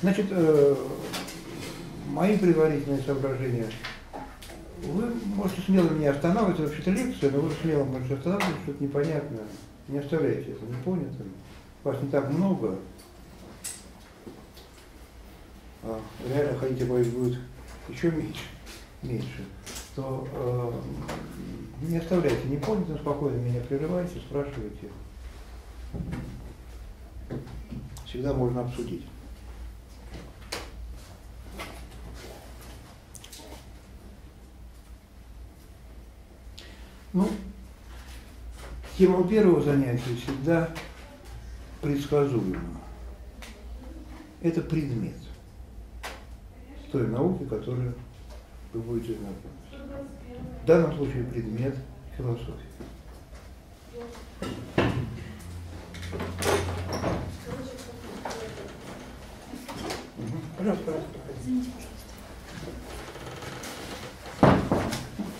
Значит, э, мои предварительные соображения. Вы можете смело меня останавливать, вообще-то лекция, но вы смело можете останавливать, что-то непонятное. Не оставляйте это непонятым. Вас не так много. А реально ходите, боюсь, будет еще меньше. меньше то э, не оставляйте непонятым, спокойно меня прерывайте, спрашивайте. Всегда можно обсудить. Ну, тема первого занятия всегда предсказуема. Это предмет той науки, которую вы будете знакомиться. В данном случае предмет философии. Пожалуйста, пожалуйста.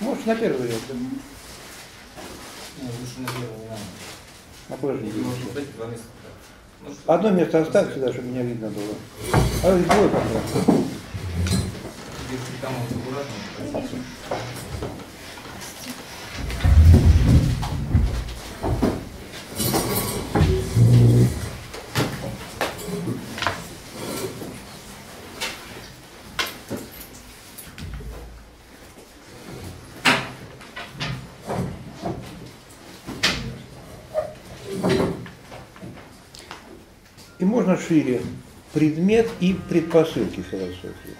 Можешь на первый ряд. Не, лучше на первый не надо. На Можно два. Ну, Одно место оставь сюда, чтобы меня видно было. А вы двое пока. Если там аккуратно, И можно шире предмет и предпосылки философии.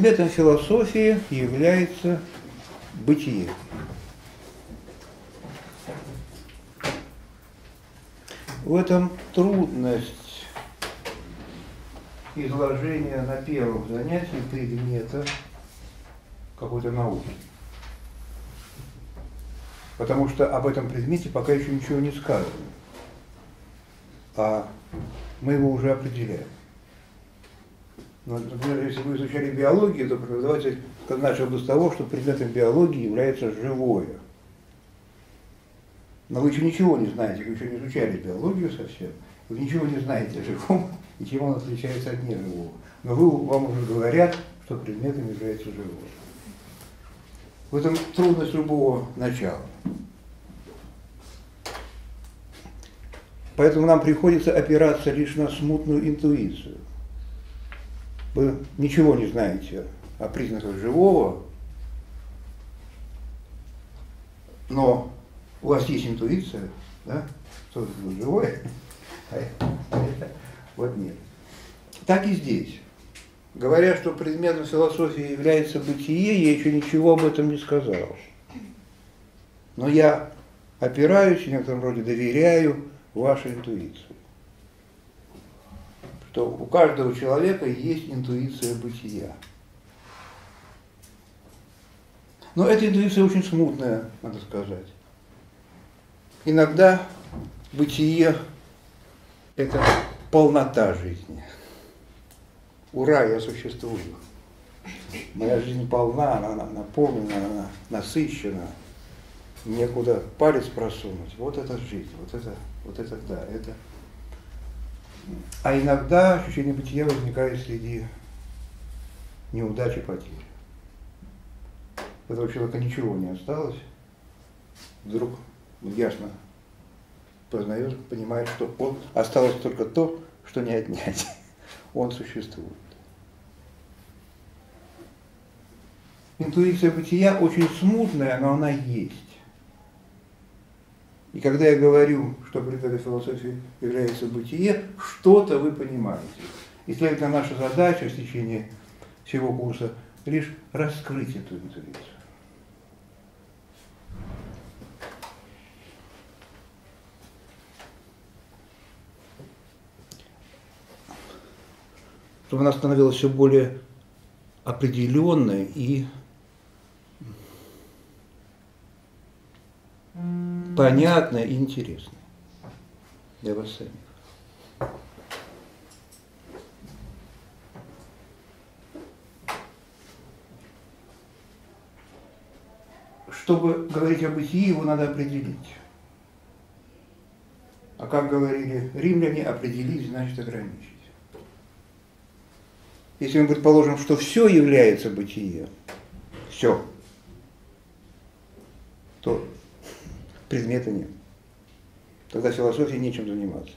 Предметом философии является бытие. В этом трудность изложения на первом занятии предмета какой-то науки. Потому что об этом предмете пока еще ничего не сказано. А мы его уже определяем. Ну, Например, если вы изучали биологию, то преподаватель начал бы с того, что предметом биологии является живое. Но вы еще ничего не знаете, вы еще не изучали биологию совсем, вы ничего не знаете о живом, и чем он отличается от неживого. Но вы, вам уже говорят, что предметом является живое. В этом трудность любого начала. Поэтому нам приходится опираться лишь на смутную интуицию. Вы ничего не знаете о признаках живого, но у вас есть интуиция, да, что это живое, а это, а это вот нет. Так и здесь. Говоря, что предметом философии является бытие, я еще ничего об этом не сказал. Но я опираюсь, в некотором роде доверяю вашей интуиции что у каждого человека есть интуиция бытия. Но эта интуиция очень смутная, надо сказать. Иногда бытие – это полнота жизни. Ура, я существую. Моя жизнь полна, она, она наполнена, она насыщена. Некуда палец просунуть. Вот это жизнь, вот это, вот это да, это а иногда ощущение бытия возникает среди неудач и потерь. У человека ничего не осталось. Вдруг ясно познает, понимает, что он осталось только то, что не отнять. Он существует. Интуиция бытия очень смутная, но она есть. И когда я говорю, что предметом философии является бытие, что-то вы понимаете. И следовательно, наша задача в течение всего курса лишь раскрыть эту интуицию. Чтобы она становилась все более определенное и понятное и интересное для вас самих. Чтобы говорить о бытии, его надо определить. А как говорили римляне, определить значит ограничить. Если мы предположим, что все является бытием, все, то предмета нет. Тогда философии нечем заниматься.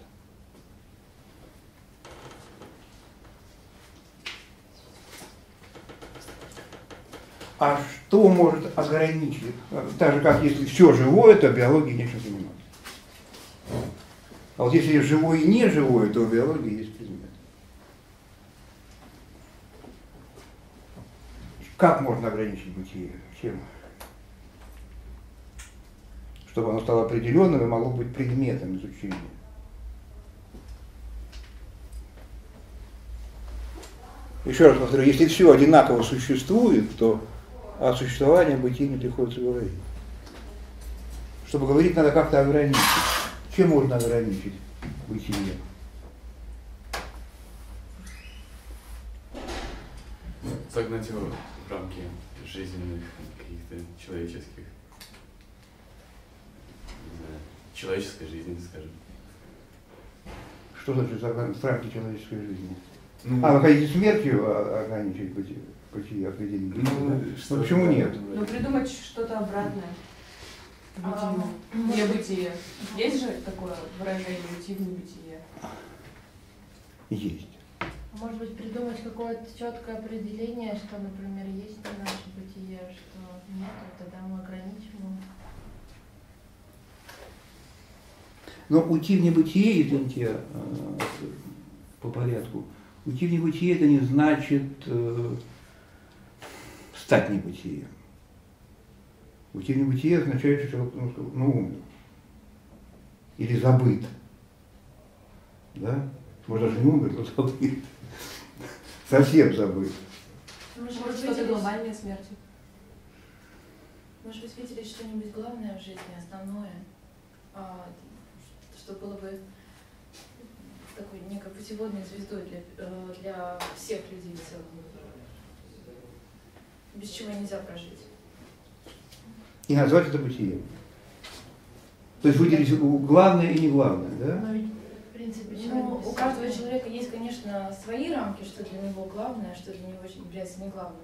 А что может ограничить? Так же, как если все живое, то биологии нечем заниматься. А вот если живое и не живое, то в биологии есть предмет. Как можно ограничить бытие? Чем? Чтобы оно стало определенным и могло быть предметом изучения. Еще раз повторю, если все одинаково существует, то о существовании бытия не приходится говорить. Чтобы говорить, надо как-то ограничить. Чем можно ограничить бытие? Загнать его в рамки жизненных каких-то человеческих, человеческой жизни, скажем. Что значит рамки человеческой жизни? Ну, А, вы хотите смертью о- ограничить бытие, бытие определить? бытие, ну, да? Ну, почему нет? Ну, придумать что-то обратное. А. Небытие. Есть же такое выражение уйти в небытие? Есть. Может быть, придумать какое-то четкое определение, что, например, есть наше бытие, что нет, тогда мы ограничим его. Но уйти в небытие, извините, э, по порядку, уйти в небытие это не значит э, стать небытием. Уйти в небытие означает, что человек ну, ну, умер. Или забыт. Да? Может, даже не умер, но забыт. Совсем забыт. Может, Может, быть, глобальной смерти? может быть, видели что-нибудь главное в жизни, основное, а, что было бы такой некой путеводной звездой для, э, для всех людей в целом, без чего нельзя прожить. И назвать это бытием. То есть выделить главное и не главное, да? Но ведь, в принципе, Ну, у каждого человека есть, конечно, свои рамки, что для него главное, что для него является не главным.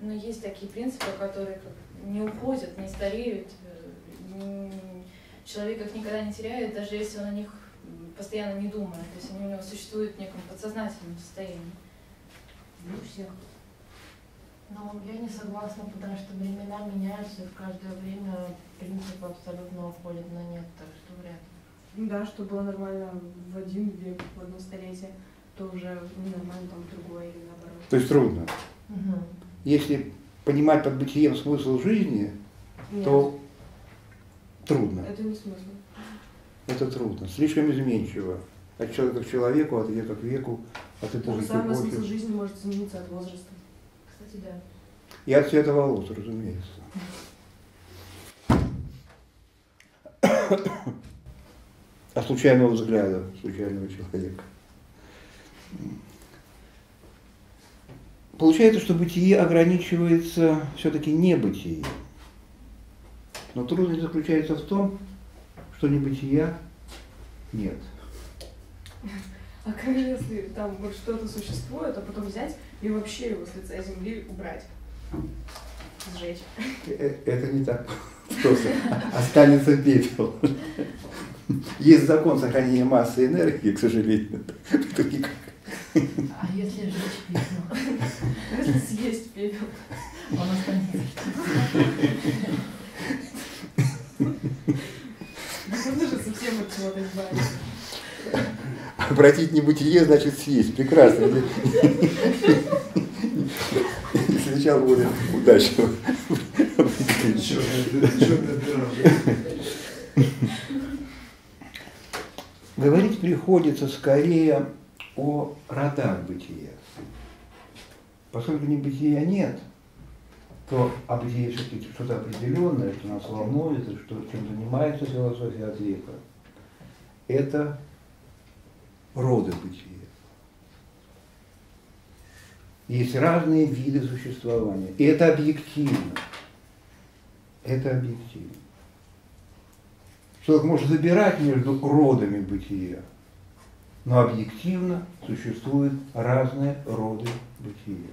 Но есть такие принципы, которые не уходят, не стареют. э, Человек их никогда не теряет, даже если он о них постоянно не думает. То есть они у него существуют в неком подсознательном состоянии. не у всех. Но я не согласна, потому что времена меняются, и в каждое время принцип абсолютно уходит на нет, так что вряд ли. Ну да, что было нормально в один век, в одно столетие, то уже ненормально там в другое или наоборот. То есть трудно. Мгм. Если понимать под бытием смысл жизни, Нет, то трудно. это не смысл. Это трудно. Слишком изменчиво. От человека к человеку, от века к веку, от Ну, эпохи к самый смысл жизни может измениться от возраста. Кстати, да. И от цвета волос, разумеется. От случайного взгляда случайного человека. Получается, что бытие ограничивается все-таки небытием. Но трудность заключается в том, что небытия нет. А как же если там вот что-то существует, а потом взять и вообще его с лица земли убрать? Сжечь. Э, Это не так просто. Останется пепел. Есть закон сохранения массы и энергии, к сожалению. Никак. А если сжечь песню, Если съесть пепел. он останется. Можно же совсем от чего-то избавиться. Обратить небытие значит съесть. Прекрасно. Сначала более удачно. Говорить приходится скорее о родах бытия. Поскольку небытия нет, то а бытие все-таки что-то определенное, что нас волнует, что чем занимается философия от века, это роды бытия. Есть разные виды существования. И это объективно. Это объективно. Человек может выбирать между родами бытия, но объективно существуют разные роды бытия.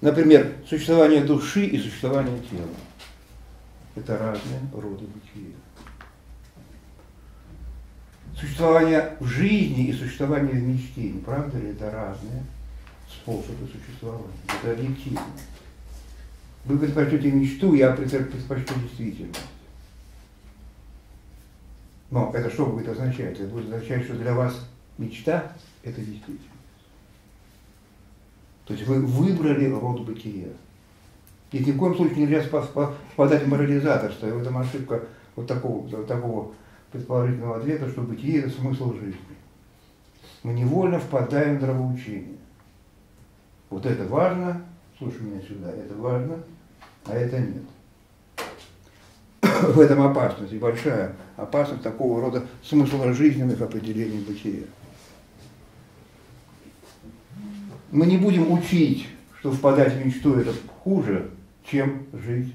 Например, существование души и существование тела. Это разные роды бытия. Существование в жизни и существование в мечте, правда ли, это разные способы существования. Это объективно. Вы предпочтете мечту, я предпочту действительность. Но это что будет означать? Это будет означать, что для вас мечта – это действительность. То есть вы выбрали род бытия. И ни в коем случае нельзя впадать в морализаторство. И в этом ошибка вот такого, такого предположительного ответа, что бытие – это смысл жизни. Мы невольно впадаем в нравоучение. Вот это важно, слушай меня сюда, это важно, а это нет. В этом опасность, и большая опасность такого рода смысла жизненных определений бытия. Мы не будем учить, что впадать в мечту это хуже, чем жить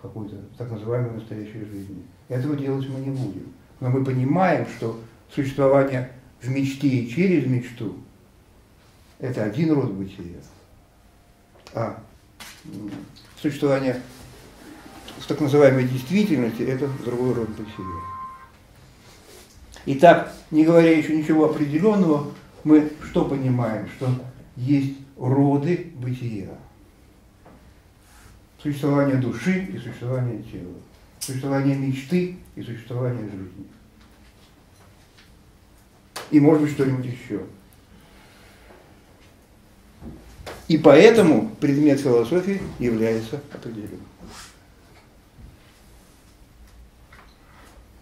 какой-то так называемой настоящей жизнью. Этого делать мы не будем. Но мы понимаем, что существование в мечте и через мечту – это один род бытия. А существование в так называемой действительности – это другой род бытия. Итак, не говоря еще ничего определенного, мы что понимаем? Что есть роды бытия. Существование души и существование тела. Существование мечты и существование жизни. И может быть что-нибудь еще. И поэтому предмет философии является определенным.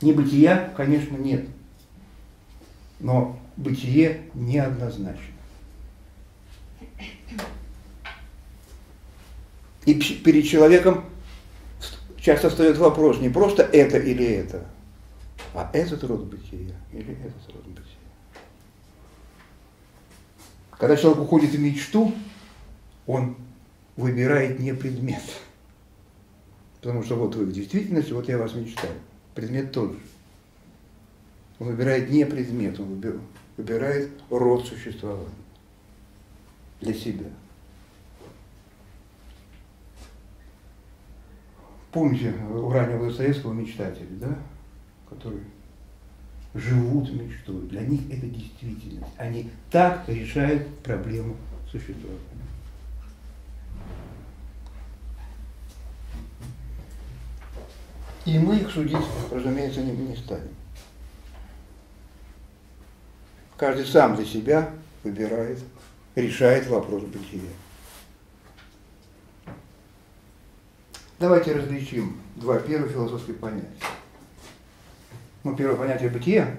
Небытия, конечно, нет. Но бытие неоднозначно. И перед человеком часто встает вопрос не просто это или это, а этот род бытия или этот род бытия. Когда человек уходит в мечту, он выбирает не предмет. Потому что вот вы в действительности, вот я вас мечтаю. Предмет тот же. Он выбирает не предмет, он выбирает род существования для себя. Помните у раннего Достоевского мечтатели, да? Которые живут мечтой. Для них это действительность. Они так решают проблему существования. И мы их судить, разумеется, не, не станем. Каждый сам для себя выбирает, решает вопрос бытия. Давайте различим два первых философских понятия. Ну, первое понятие бытия,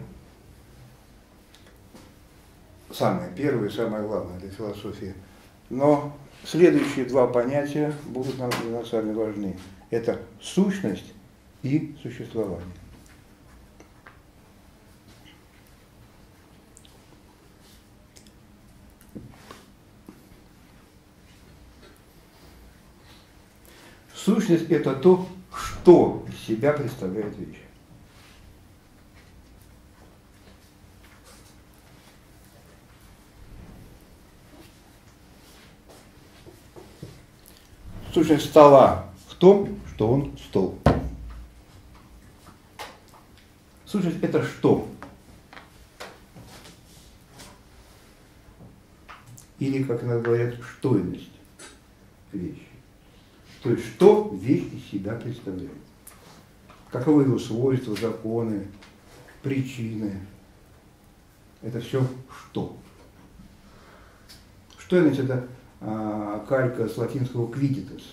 самое первое самое главное для философии. Но следующие два понятия будут нам сами важны. Это сущность и существование. Сущность – это то, что из себя представляет вещь. Сущность стола в том, что он стол. Сущность – это что? Или, как иногда говорят, штойность вещи. То есть, что вещь из себя представляет. Каковы его свойства, законы, причины. Это все что. Что значит это а, калька с латинского quidditas.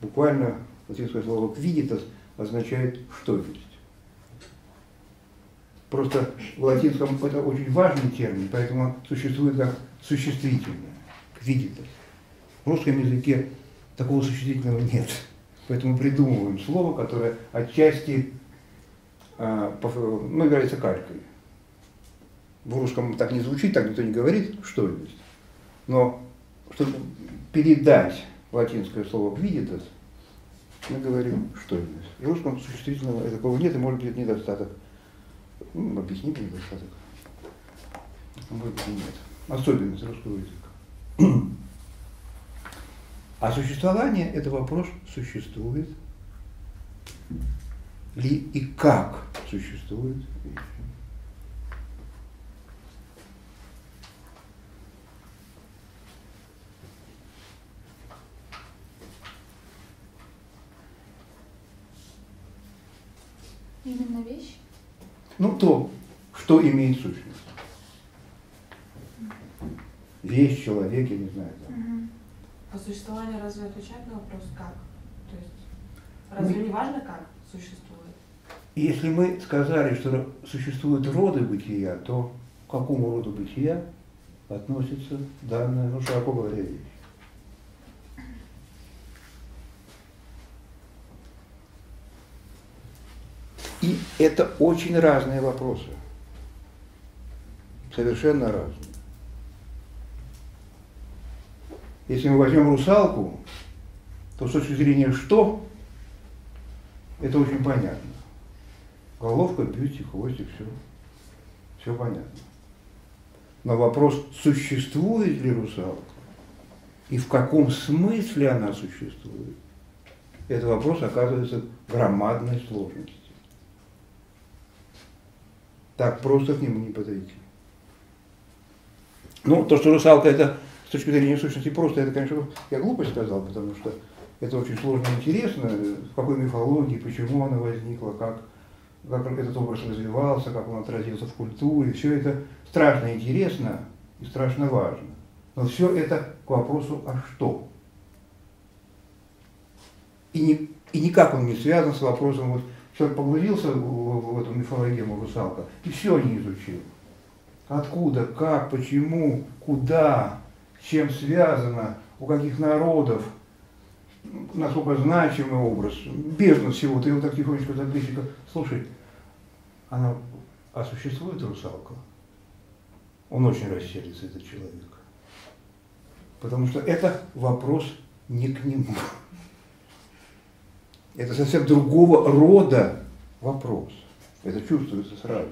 Буквально латинское слово quidditas означает что есть. Просто в латинском это очень важный термин, поэтому существует как существительное, видит. В русском языке такого существительного нет. Поэтому придумываем слово, которое отчасти а, ну, является калькой. В русском так не звучит, так никто не говорит, что есть. Но чтобы передать латинское слово «видитас», мы говорим что есть. В русском существительного такого нет, и может быть это недостаток. Ну, объяснить недостаток. Может быть нет. Особенность русского языка. А существование – это вопрос, существует ли и как существует вещи. Именно вещь? Ну, то, что имеет сущность. Вещь, человек, я не знаю. Там. А существование разве отвечает на вопрос как? То есть разве не важно, как существует? Если мы сказали, что существуют роды бытия, то к какому роду бытия относится данная, ну, широко говоря, вещь? И это очень разные вопросы. Совершенно разные. Если мы возьмем русалку, то с точки зрения что, это очень понятно. Головка, бьюти, хвостик, все. Все понятно. Но вопрос, существует ли русалка и в каком смысле она существует, это вопрос оказывается громадной сложности. Так просто к нему не подойти. Ну, то, что русалка это с точки зрения сущности просто, это, конечно, я глупость сказал, потому что это очень сложно и интересно, в какой мифологии, почему она возникла, как, как этот образ развивался, как он отразился в культуре. Все это страшно интересно и страшно важно. Но все это к вопросу «а что?». И, не, и никак он не связан с вопросом, вот человек погрузился в, в, в эту мифологему русалка и все не изучил. Откуда, как, почему, куда, чем связано, у каких народов, насколько значимый образ, бездна всего, ты его так тихонечко плечика, слушай, она, а существует русалка? Он очень расселится, этот человек. Потому что это вопрос не к нему. Это совсем другого рода вопрос. Это чувствуется сразу.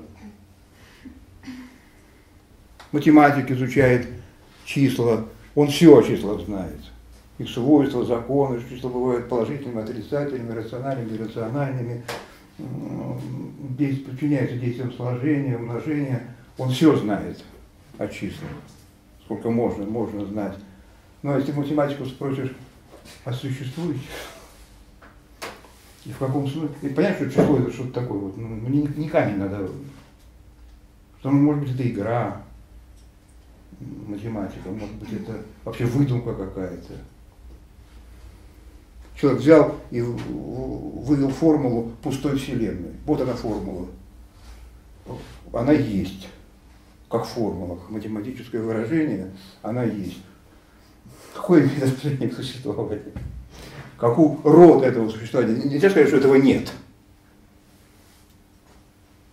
Математик изучает числа, он все о числах знает. Их свойства, законы, числа бывают положительными, отрицательными, рациональными, иррациональными, подчиняется действиям сложения, умножения. Он все знает о числах, сколько можно, можно знать. Но если математику спросишь, а существует? И в каком смысле? И понятно, что число это что-то такое, вот, ну, не, не камень на дороге. Что, может быть, это игра, математика, может быть, это вообще выдумка какая-то. Человек взял и вывел формулу пустой вселенной. Вот она формула. Она есть. Как формула, как математическое выражение, она есть. Какое к существованию? Какой род этого существования? Нельзя сказать, что этого нет.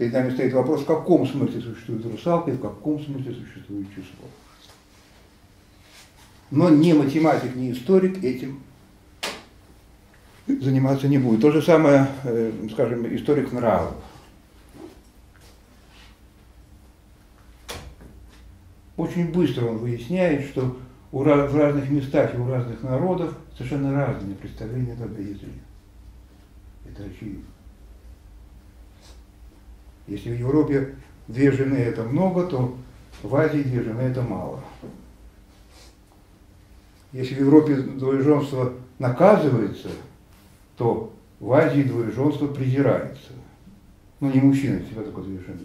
Перед нами стоит вопрос, в каком смысле существует русалка и в каком смысле существует число. Но ни математик, ни историк этим заниматься не будет. То же самое, э, скажем, историк нравов. Очень быстро он выясняет, что у, в разных местах и у разных народов совершенно разные представления о добродетели. Это очевидно. Если в Европе две жены это много, то в Азии две жены это мало. Если в Европе двоеженство наказывается, то в Азии двоеженство презирается. Ну, не мужчина, всегда только две жены.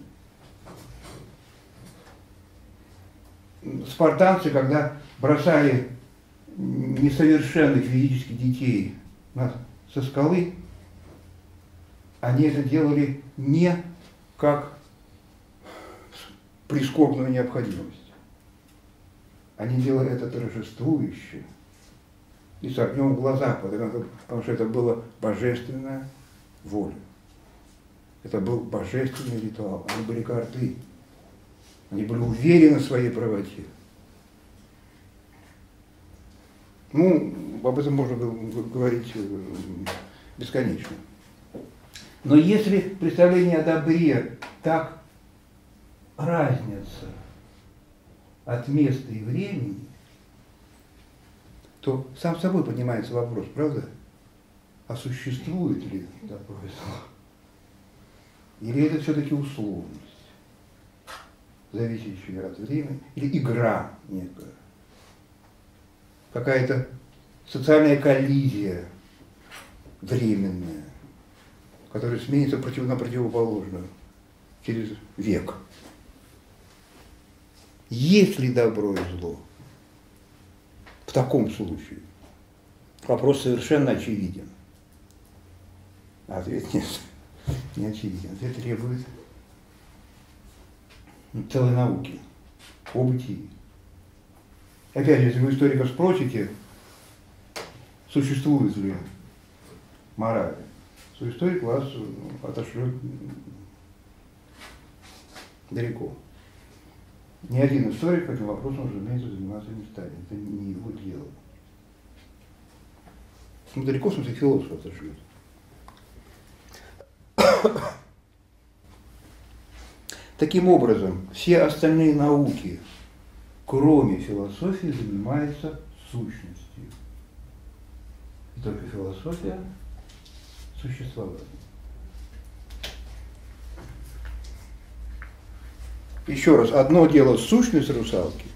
Спартанцы, когда бросали несовершенных физически детей со скалы, они это делали не как прискорбную необходимость. Они делали это торжествующе и с огнем в глазах, потому, что это была божественная воля. Это был божественный ритуал. Они были горды. Они были уверены в своей правоте. Ну, об этом можно говорить э, бесконечно. Но если представление о добре так разнится от места и времени, то сам собой поднимается вопрос, правда? А существует ли добро и зло? Или это все-таки условность, зависящая от времени, или игра некая? Какая-то социальная коллизия временная, которая сменится против, на противоположную через век. Есть ли добро и зло? В таком случае вопрос совершенно очевиден. ответ нет, не очевиден. Ответ требует целой науки о бытии. Опять же, если вы историка спросите, существует ли мораль, то историк вас отошлет далеко. Ни один историк этим вопросом, разумеется, заниматься не станет. Это не его дело. Ну, далеко, в смысле, философ отошлет. Таким образом, все остальные науки, кроме философии, занимаются сущностью. И только философия существования. Еще раз, одно дело сущность русалки,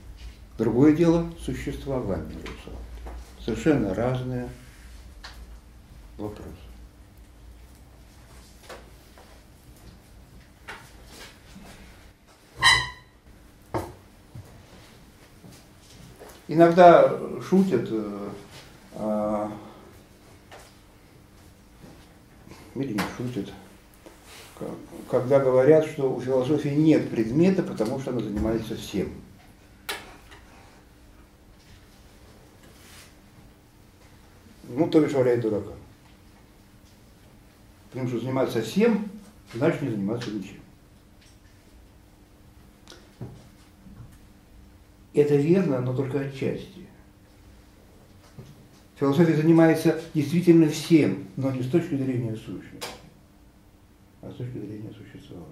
другое дело существование русалки. Совершенно разные вопросы. Иногда шутят, э, э, или не шутят, когда говорят, что у философии нет предмета, потому что она занимается всем. Ну, то бишь валяет дурака. Потому что заниматься всем, значит не заниматься ничем. Это верно, но только отчасти. Философия занимается действительно всем, но не с точки зрения сущности а с точки зрения существования.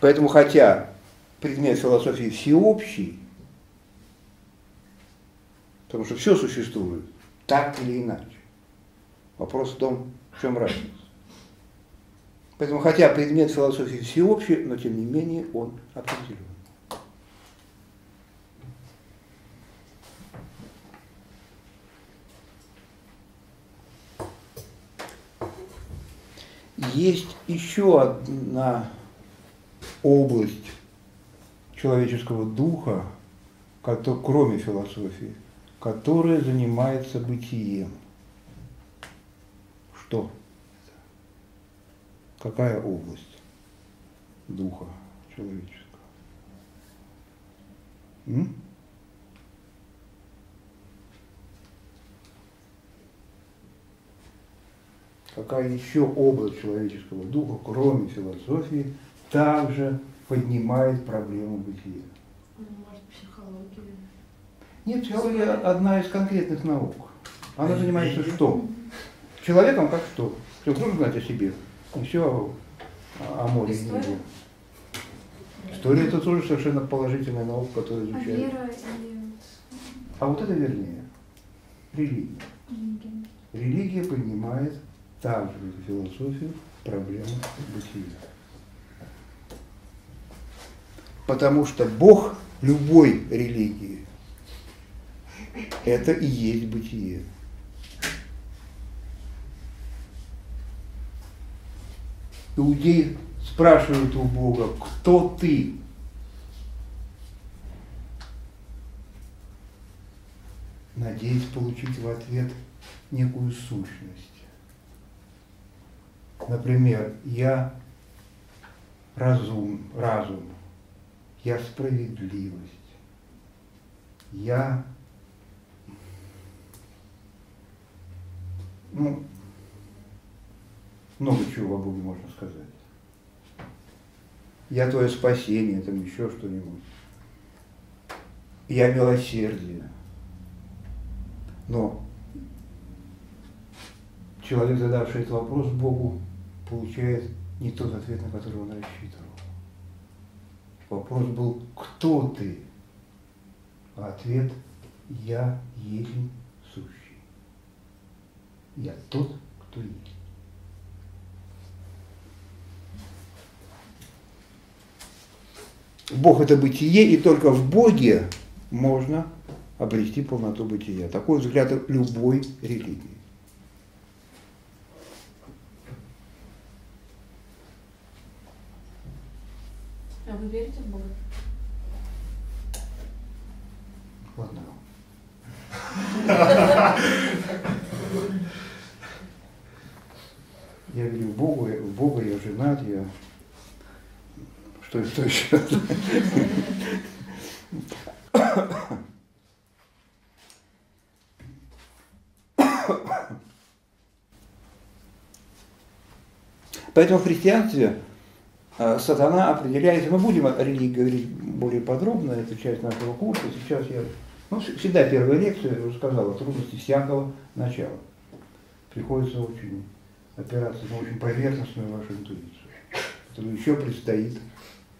Поэтому, хотя предмет философии всеобщий, потому что все существует, так или иначе. Вопрос в том, в чем разница. Поэтому, хотя предмет философии всеобщий, но тем не менее он определен. есть еще одна область человеческого духа, который, кроме философии, которая занимается бытием. Что? Какая область духа человеческого? М? какая еще область человеческого духа, кроме философии, также поднимает проблему бытия. Ну, может, психология? Нет, психология одна из конкретных наук. Она занимается что? Человеком как что? Все нужно знать о себе. Все о, о море и небе. История это тоже совершенно положительная наука, которая А изучает. вера или А вот это вернее. Религия. религия? Религия поднимает также философию проблему бытия. Потому что Бог любой религии – это и есть бытие. Иудеи спрашивают у Бога, кто ты? Надеясь получить в ответ некую сущность. Например, я разум, разум, я справедливость, я ну, много чего о Боге можно сказать. Я твое спасение, там еще что-нибудь. Я милосердие. Но человек, задавший этот вопрос Богу, получает не тот ответ, на который он рассчитывал. Вопрос был «Кто ты?» А ответ «Я есть сущий». Я тот, кто есть. Бог – это бытие, и только в Боге можно обрести полноту бытия. Такой взгляд любой религии. А вы верите в Бога? Ладно. Я верю в Бога, в Бога я женат, я... Что, что еще? Поэтому в христианстве э, сатана определяется, мы будем о религии говорить более подробно, это часть нашего курса, сейчас я, ну, всегда первая лекция, я уже сказал, о трудности всякого начала. Приходится очень опираться на очень поверхностную вашу интуицию, которую еще предстоит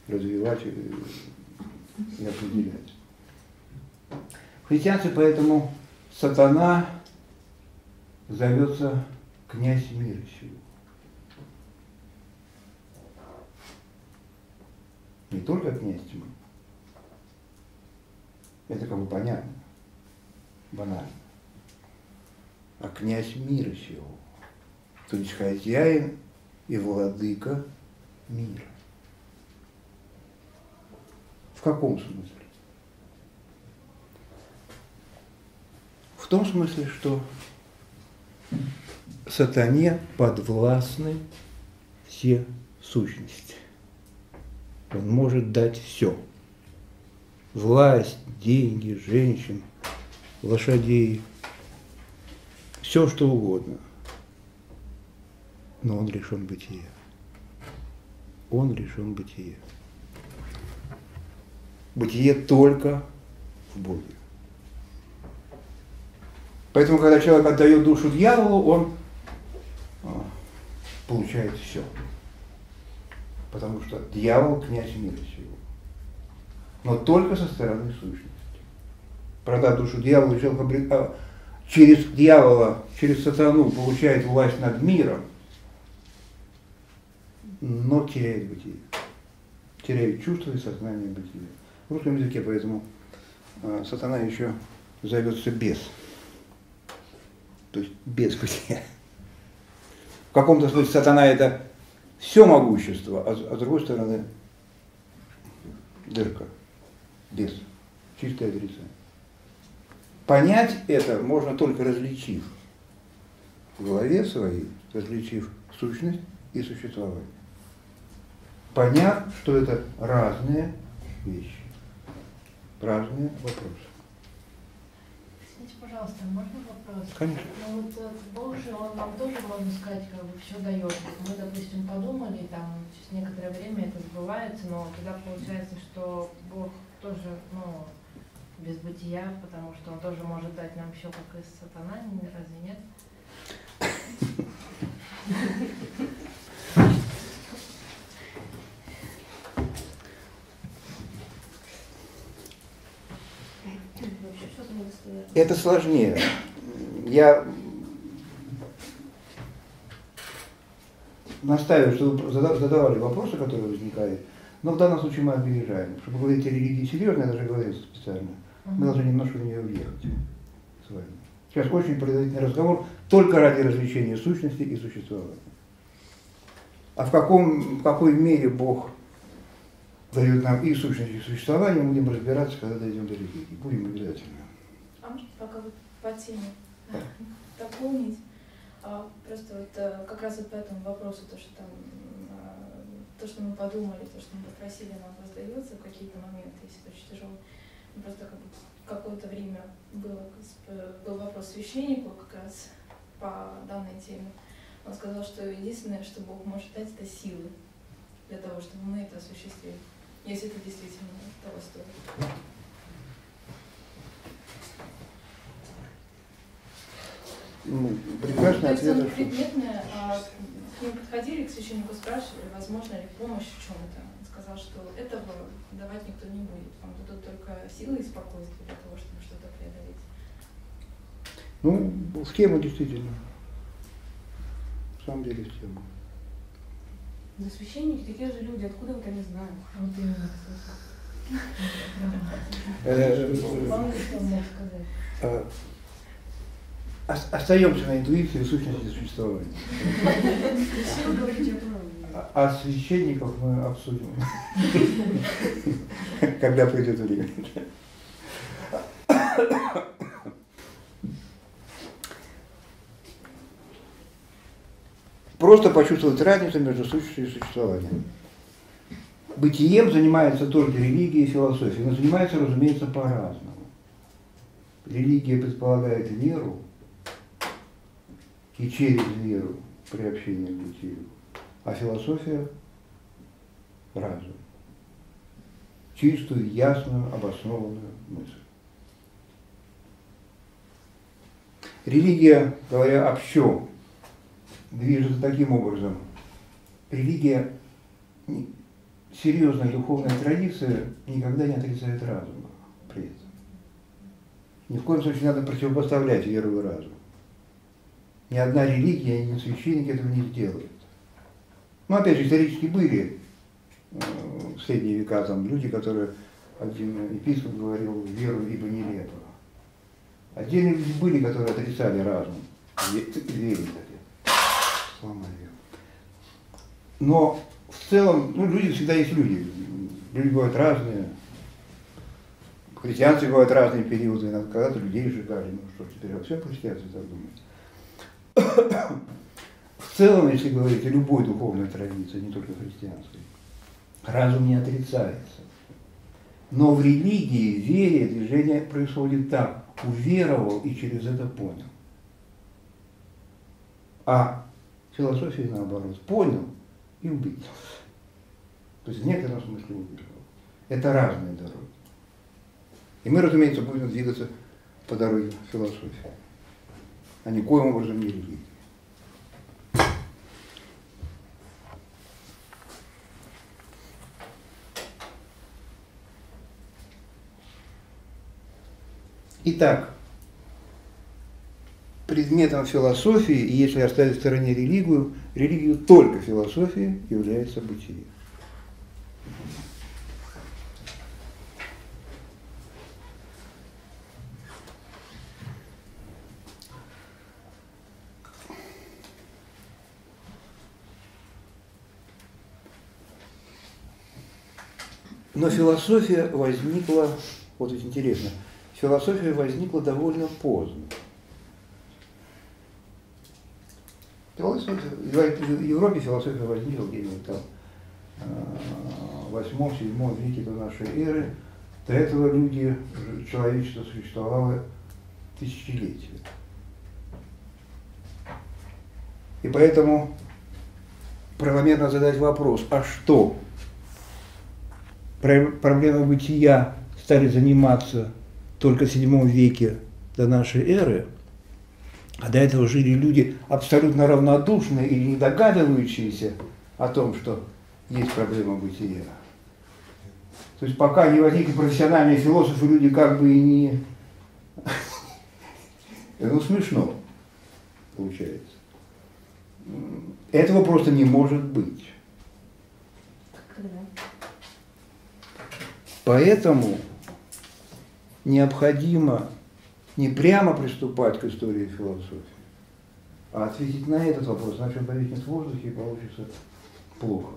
развивать и определять. В христианстве поэтому сатана зовется князь мира сего. Не только князь тьмы. Это как бы понятно, банально. А князь мира сего. То есть хозяин и владыка мира. В каком смысле? В том смысле, что сатане подвластны все сущности. Он может дать все. Власть, деньги, женщин, лошадей, все что угодно. Но он лишен бытия. Он лишен бытия. Бытие только в Боге. Поэтому, когда человек отдает душу дьяволу, он а, получает все. Потому что дьявол князь мира сего. Но только со стороны сущности. Продав душу дьяволу, человек а, через дьявола, через сатану получает власть над миром, но теряет бытие. Теряет чувство и сознание бытия. В русском языке поэтому э, сатана еще зовется бес. То есть без бытия. В каком-то смысле сатана это все могущество, а, а с другой стороны дырка, без, чистое отрицание. Понять это можно только различив в голове своей, различив сущность и существование. Поняв, что это разные вещи, разные вопросы. Извините, пожалуйста, можно вопрос? Конечно. Ну вот э, Бог же, он нам тоже, можно сказать, как бы все дает. Мы, допустим, подумали, там, через некоторое время это сбывается, но тогда получается, что Бог тоже, ну, без бытия, потому что он тоже может дать нам все, как и сатана, разве нет? Вообще что-то не достает. Это сложнее. Я настаиваю, что вы зада- задавали вопросы, которые возникают, но в данном случае мы опережаем. Чтобы говорить о религии серьезно, я даже говорил специально, мы должны немножко в нее въехать с вами. Сейчас очень продолжительный разговор только ради развлечения сущности и существования. А в, каком, в какой мере Бог дает нам и сущность, и существование, мы будем разбираться, когда дойдем до религии. Будем обязательно. Может, пока вы по теме дополнить? А просто вот э, как раз вот по этому вопросу, то, что там а, то, что мы подумали, то, что мы попросили, нам воздается в какие-то моменты, если очень тяжело. Ну, Просто как бы какое-то время было, был вопрос священнику как раз по данной теме. Он сказал, что единственное, что Бог может дать, это силы для того, чтобы мы это осуществили, если это действительно того стоит. Ну, То прекрасный есть ответ. он что- предметно, а, к нему подходили, к священнику спрашивали, возможно ли помощь в чем-то. Он сказал, что этого давать никто не будет. Вам дадут только силы и спокойствие для того, чтобы что-то преодолеть. Ну, схема действительно. В самом деле схема. Да священники такие же люди, откуда вот они знают? Вот именно, кстати. Э, Вам что он мог сказать? Ос- Остаемся на интуиции и сущности существования. А священников мы обсудим, когда придет время. Просто почувствовать разницу между сущностью и существованием. Бытием занимается только религия и философия, но занимается, разумеется, по-разному. Религия предполагает веру, и через веру приобщение к бытию, а философия – разум. Чистую, ясную, обоснованную мысль. Религия, говоря общо, движется таким образом. Религия, серьезная духовная традиция никогда не отрицает разума при этом. Ни в коем случае надо противопоставлять веру и разум. Ни одна религия, ни священник этого не сделает. Ну, опять же, исторически были э, в средние века там люди, которые, один епископ говорил, веру ибо нелепо. Отдельные люди были, которые отрицали разум, ве- верить это. Сломали. Но в целом, ну, люди всегда есть люди. Люди бывают разные. В бывают разные периоды. Когда-то людей сжигали. Ну что теперь во всем так думают. В целом, если говорить о любой духовной традиции, не только христианской, разум не отрицается. Но в религии, вере движение происходит так. Уверовал и через это понял. А философия наоборот. Понял и убил. То есть в некотором смысле убил. Это разные дороги. И мы, разумеется, будем двигаться по дороге философии, а никоим образом не религии. Итак, предметом философии, если оставить в стороне религию, религию только философии является бытие. Но философия возникла, вот ведь интересно, философия возникла довольно поздно. Философия, в Европе философия возникла где-нибудь там э, в 8-7 веке до нашей эры. До этого люди, человечество существовало тысячелетия. И поэтому правомерно задать вопрос, а что? Про- Проблемы бытия стали заниматься только в VII веке до нашей эры, а до этого жили люди абсолютно равнодушные или не догадывающиеся о том, что есть проблема бытия. То есть пока не возникли профессиональные философы, люди как бы и не... Ну, смешно получается. Этого просто не может быть. Когда? Поэтому необходимо не прямо приступать к истории философии, а ответить на этот вопрос, иначе он повиснет в воздухе и получится плохо.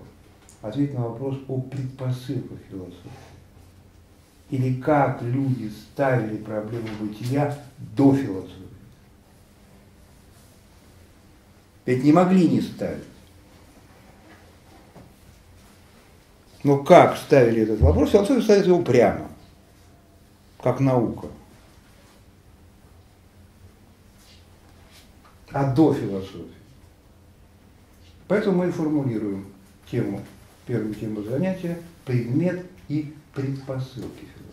Ответить на вопрос о предпосылках философии. Или как люди ставили проблему бытия до философии. Ведь не могли не ставить. Но как ставили этот вопрос? Философия ставит его прямо, как наука. А до философии. Поэтому мы формулируем тему, первую тему занятия, предмет и предпосылки философии.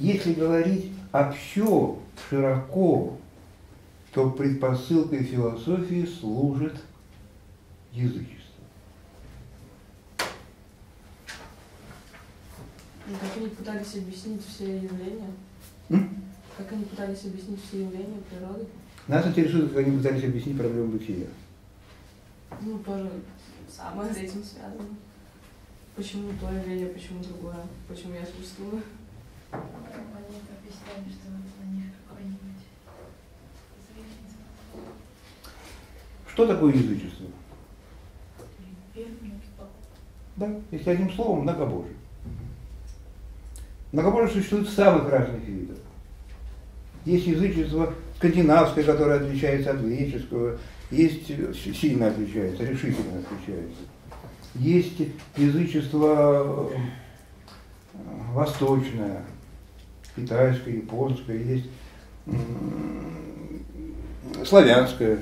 Если говорить общо, широко, то предпосылкой философии служит язычество. Ну, как они пытались объяснить все явления? М? Как они пытались объяснить все явления природы? Нас интересует, как они пытались объяснить проблему бытия. Ну, тоже самое с этим связано. Почему то явление, почему другое? Почему я существую? Что вот на них какой-нибудь зрительница. Что такое язычество? Да, если одним словом, многобожие. Многобожие существует в самых разных видах. Есть язычество скандинавское, которое отличается от греческого, есть сильно отличается, решительно отличается. Есть язычество э, восточное, китайское, японское, есть славянское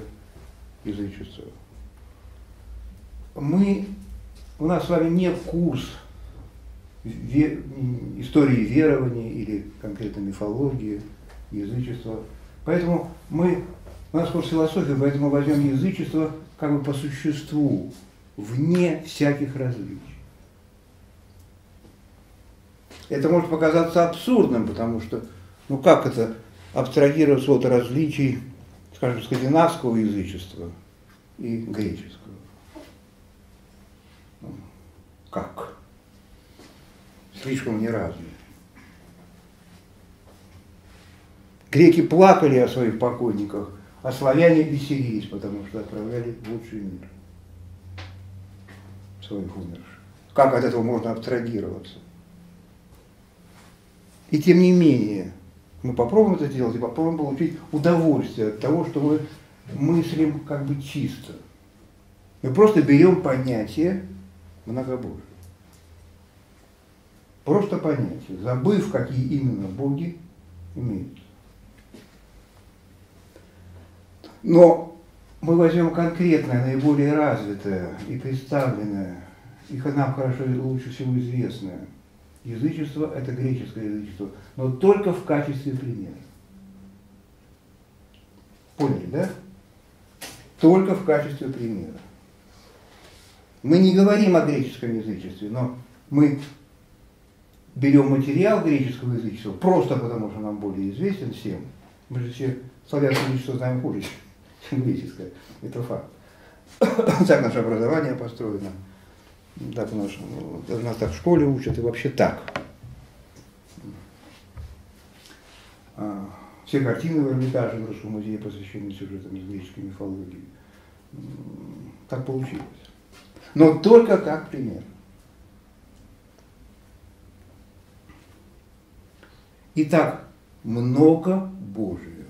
язычество. Мы, у нас с вами не курс ве- истории верований или конкретно мифологии, язычества. Поэтому мы, у нас курс философии, поэтому возьмем язычество как бы по существу, вне всяких различий. Это может показаться абсурдным, потому что, ну как это абстрагироваться от различий, скажем, скандинавского язычества и греческого? Ну, Как? Слишком неразные. Греки плакали о своих покойниках, а славяне веселились, потому что отправляли в лучший мир своих умерших. Как от этого можно абстрагироваться? И тем не менее, мы попробуем это сделать и попробуем получить удовольствие от того, что мы мыслим как бы чисто. Мы просто берем понятие многобожия. Просто понятие, забыв, какие именно боги имеются. Но мы возьмем конкретное, наиболее развитое и представленное, и нам хорошо и лучше всего известное. Язычество – это греческое язычество, но только в качестве примера. Поняли, да? Только в качестве примера. Мы не говорим о греческом язычестве, но мы берем материал греческого язычества просто потому, что нам более известен всем. Мы же все славянское язычество знаем хуже, чем греческое. Это факт. Так наше образование построено. Так нас, ну, нас так в школе учат и вообще так. А, Все картины в Эрмитаже в Русском музее посвящены сюжетам из греческой мифологии. Так получилось. Но только как пример. Итак, много Божие.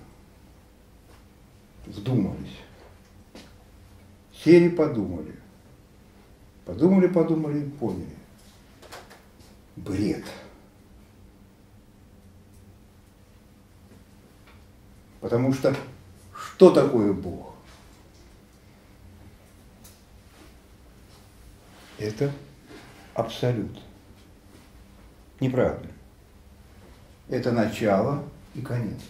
Вдумались. Сели, подумали. Подумали, подумали и поняли. Бред. Потому что что такое Бог? Это абсолют. Неправда. Это начало и конец.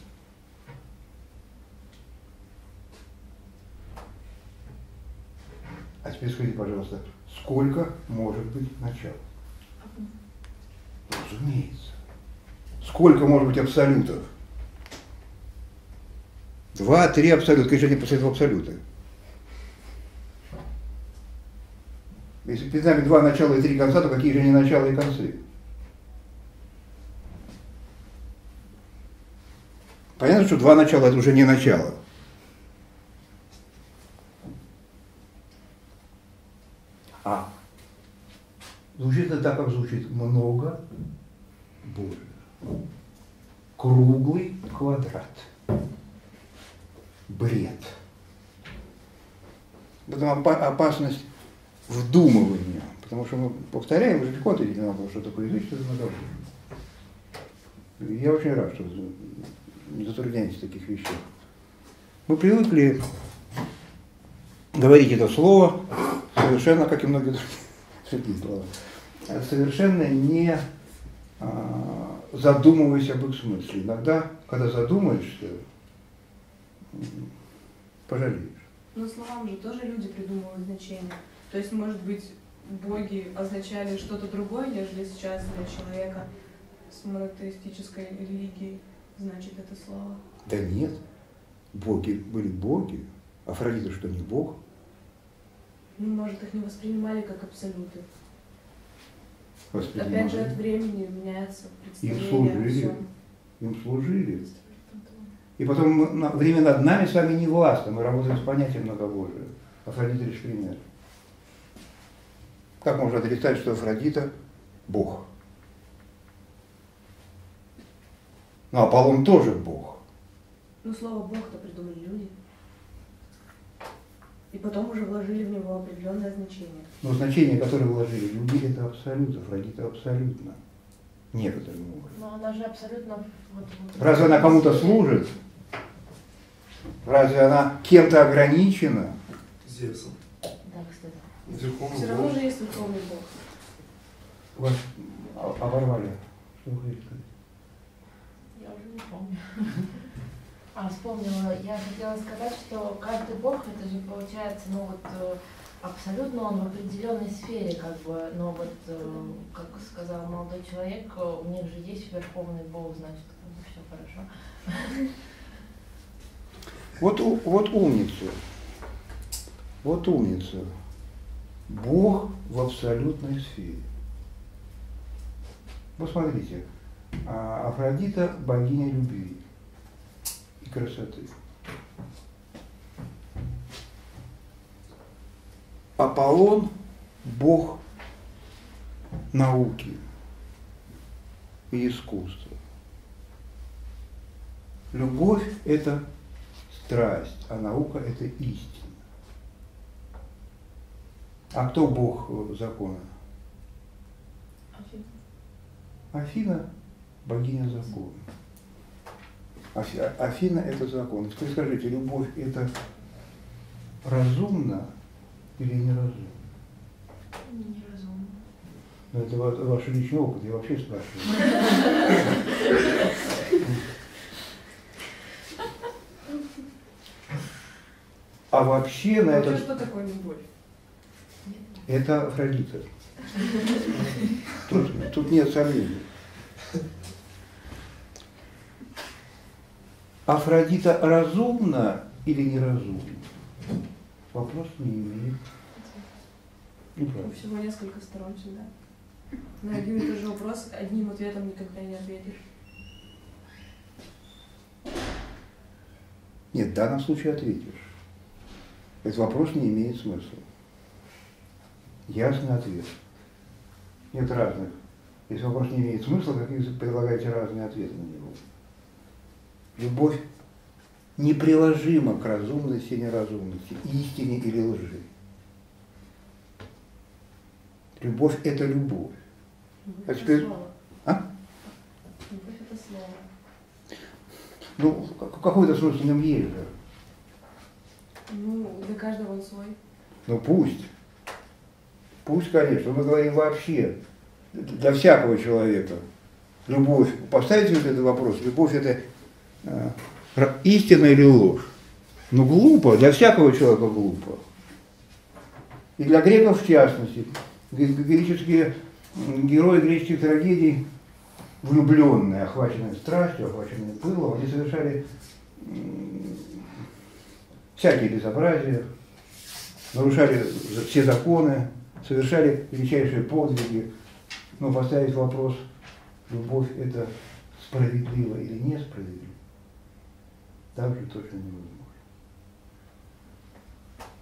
А теперь скажите, пожалуйста, сколько может быть начал? Разумеется. Сколько может быть абсолютов? Два, три абсолюта. Конечно, они после этого абсолюты. Если перед нами два начала и три конца, то какие же они начала и концы? Понятно, что два начала это уже не начало. А звучит это так, как звучит много Божие. Круглый квадрат. Бред. Потом опа- опасность вдумывания. Потому что мы повторяем, уже легко ответить на вопрос, что такое язычество и многобожие. Я очень рад, что вы не затрудняетесь в таких вещах. Мы привыкли говорить это слово совершенно, как и многие другие слова, совершенно не а, задумываясь об их смысле. Иногда, когда задумаешься, пожалеешь. Но словам же тоже люди придумывают значение. То есть, может быть, боги означали что-то другое, нежели сейчас для человека с монотеистической религией значит это слово. Да нет, боги были боги, Афродита что не бог? Ну, может, их не воспринимали как абсолюты. Воспринимали. Опять же, от времени меняется Им представление о служили, им служили. И потом мы- на- время над нами с вами не властно, мы работаем с понятием многобожия. Афродита лишь пример. Как можно отрицать, что Афродита – Бог? Ну, Аполлон тоже Бог. Ну, слово Бог-то придумали люди. И потом уже вложили в него определенное значение. Но значение, которое вложили люди, это абсолют, Афродита абсолютно. Некоторым образом. Но она же абсолютно... Вот, вот- Разве она кому-то служит? Разве она кем-то ограничена? Зевсом. Да, кстати. Верховный Все равно бог. же есть верховный Бог. Вас оборвали. Что вы хотите сказать? Я уже не помню. А, вспомнила. Я хотела сказать, что каждый бог, это же получается, ну вот, э, абсолютно он в определенной сфере, как бы, но вот, э, как сказал молодой человек, э, у них же есть верховный бог, значит, все хорошо. Вот, вот умница. Вот умница. Бог в абсолютной сфере. Посмотрите, а, Афродита – богиня любви красоты. Аполлон – бог науки и искусства. Любовь – это страсть, а наука – это истина. А кто бог э, закона? Афина – богиня закона. Афи- Афина – это закон. Теперь скажите, любовь – это разумно или неразумно? Неразумно. Ну, это ва- ваш личный опыт, я вообще спрашиваю. А вообще на этот что такое любовь? Это Афродита. Тут, тут нет сомнений. Афродита разумна или неразумна? Вопрос не имеет. Неправильно. Всего несколько сторон всегда. На один и тот же вопрос одним ответом никогда не ответишь. Нет, в данном случае ответишь. Этот вопрос не имеет смысла. Ясный ответ. Нет разных. Если вопрос не имеет смысла, какие вы предлагаете разные ответы на него? Любовь неприложима к разумности и неразумности, истине или лжи. Любовь – это любовь. Любовь А это теперь- слово. А? Любовь это слово. Ну, какой-то смысл в нем есть же. Ну, для каждого он свой. Ну пусть. Пусть, конечно. Мы говорим вообще. Для всякого человека. Любовь. Поставите вот этот вопрос. Любовь это истина или ложь? Ну глупо. Для всякого человека глупо. И для греков в частности. Греческие герои греческих трагедий, влюбленные, охваченные страстью, охваченные пылом, они совершали всякие безобразия, нарушали все законы, совершали величайшие подвиги. Но поставить вопрос, любовь это справедливо или несправедливо, также точно невозможно.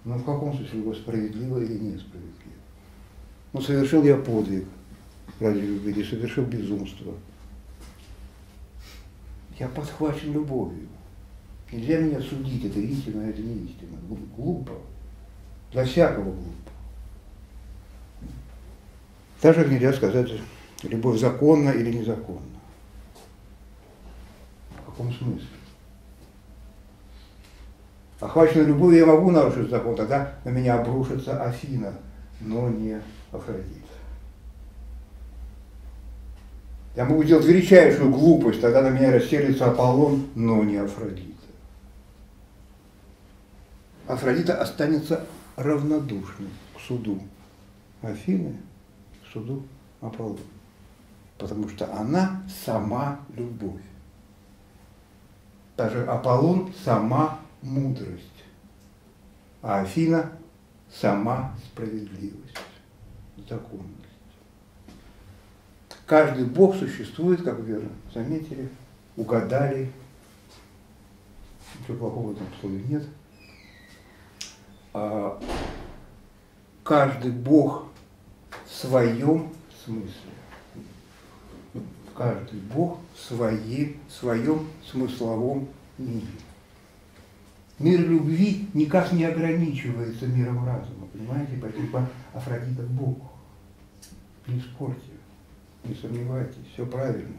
Но в каком смысле любовь справедлива или несправедлива? Ну, совершил я подвиг ради любви, совершил безумство. Я подхвачен любовью. Нельзя меня судить, это истина, это не истина. Глупо. Для всякого глупо. Так нельзя сказать, любовь законна или незаконна. В каком смысле? Охваченный любовью я могу нарушить закон, тогда на меня обрушится Афина, но не Афродита. Я могу сделать величайшую глупость, тогда на меня расселится Аполлон, но не Афродита. Афродита останется равнодушной к суду Афины, к суду Аполлона. Потому что она сама любовь. Даже Аполлон сама мудрость, а Афина сама справедливость, законность. Каждый бог существует, как верно заметили, угадали, ничего плохого в этом слове нет. А каждый бог в своем смысле. Каждый бог в в своем смысловом мире. Мир любви никак не ограничивается миром разума, понимаете, по типу Афродита Бог. Не спорьте, не сомневайтесь, все правильно.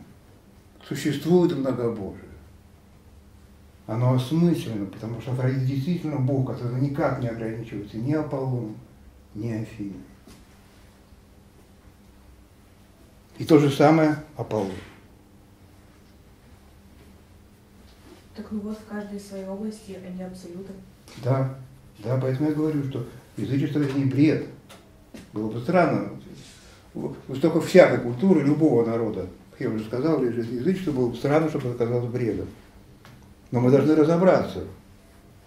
Существует многобожие. Оно осмысленно, потому что Афродита действительно Бог, который никак не ограничивается ни Аполлоном, ни Афиной. И то же самое Аполлон. Так любовь в каждой своей области, а не абсолютно. Да, да, поэтому я говорю, что язычество это не бред. Было бы странно. Столько всякой культуры, любого народа, я уже сказал, язычество было бы странно, чтобы это оказалось бредом. Но мы должны разобраться,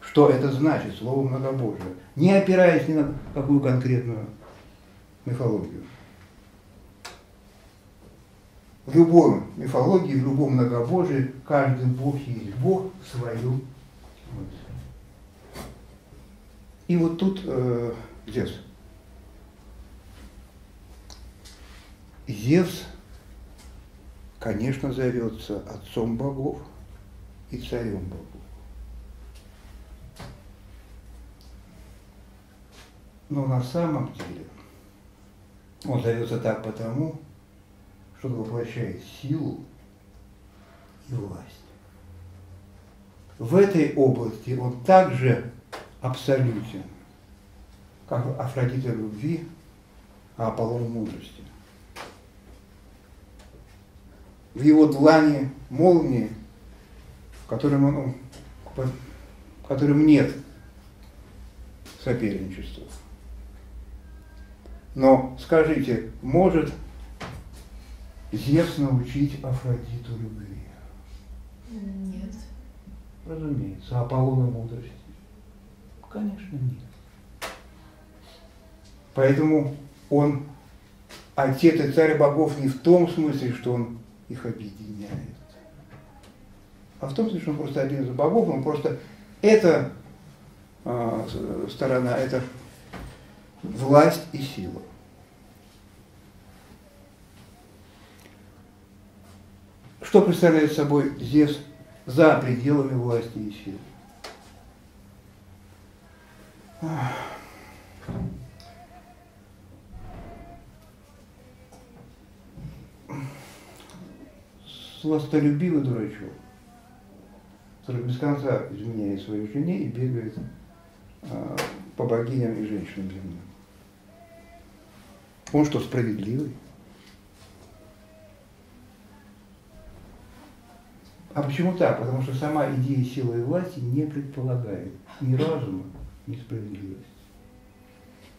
что это значит, слово многобожие, не опираясь ни на какую конкретную мифологию. В любой мифологии, в любом многобожии каждый бог есть бог в своем смысле. И вот тут э, Зевс. Зевс, конечно, зовется отцом богов и царем богов. Но на самом деле он зовется так потому, что он воплощает силу и власть. В этой области он также абсолютен, как Афродита любви, а Аполлон мудрости. В его длани молнии, в котором, он, в котором нет соперничества. Но скажите, может Зевс научить Афродиту любви? Нет. Разумеется. Аполлона мудрости? Конечно, нет. Поэтому он отец и царь богов не в том смысле, что он их объединяет, а в том смысле, что он просто один из богов, он просто эта а, сторона, это власть и сила. Что представляет собой Зевс за пределами власти и силы? Сластолюбивый дурачок, который без конца изменяет свою жене и бегает а, по богиням и женщинам земным. Он что, справедливый? А почему так? Потому что сама идея силы и власти не предполагает ни разума, ни справедливости.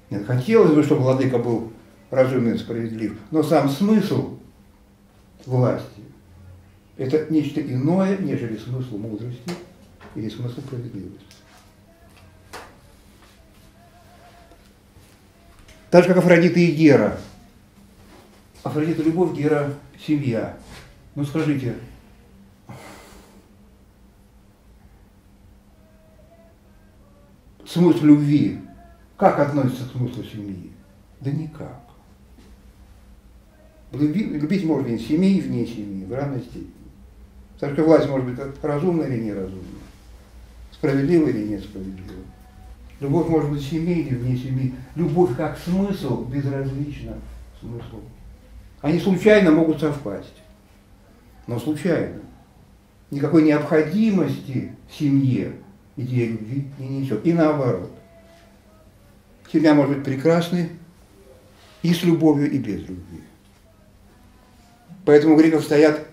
Нет, хотелось бы, чтобы владыка был разумен и справедлив, но сам смысл власти – это нечто иное, нежели смысл мудрости или смысл справедливости. Так же, как Афродита и Гера. Афродита – любовь, Гера – семья. Ну скажите, смысл любви как относится к смыслу семьи? Да никак. Люби- Любить можно и в семье, и вне семьи, в равной степени. Что власть может быть как разумная или неразумная, справедливая или несправедливая. Любовь может быть или вне семьи. Любовь как смысл безразлична смыслу. Они случайно могут совпасть, но случайно. Никакой необходимости в семье идея любви не несет. И наоборот. Семья может быть прекрасной и с любовью, и без любви. Поэтому у греков стоят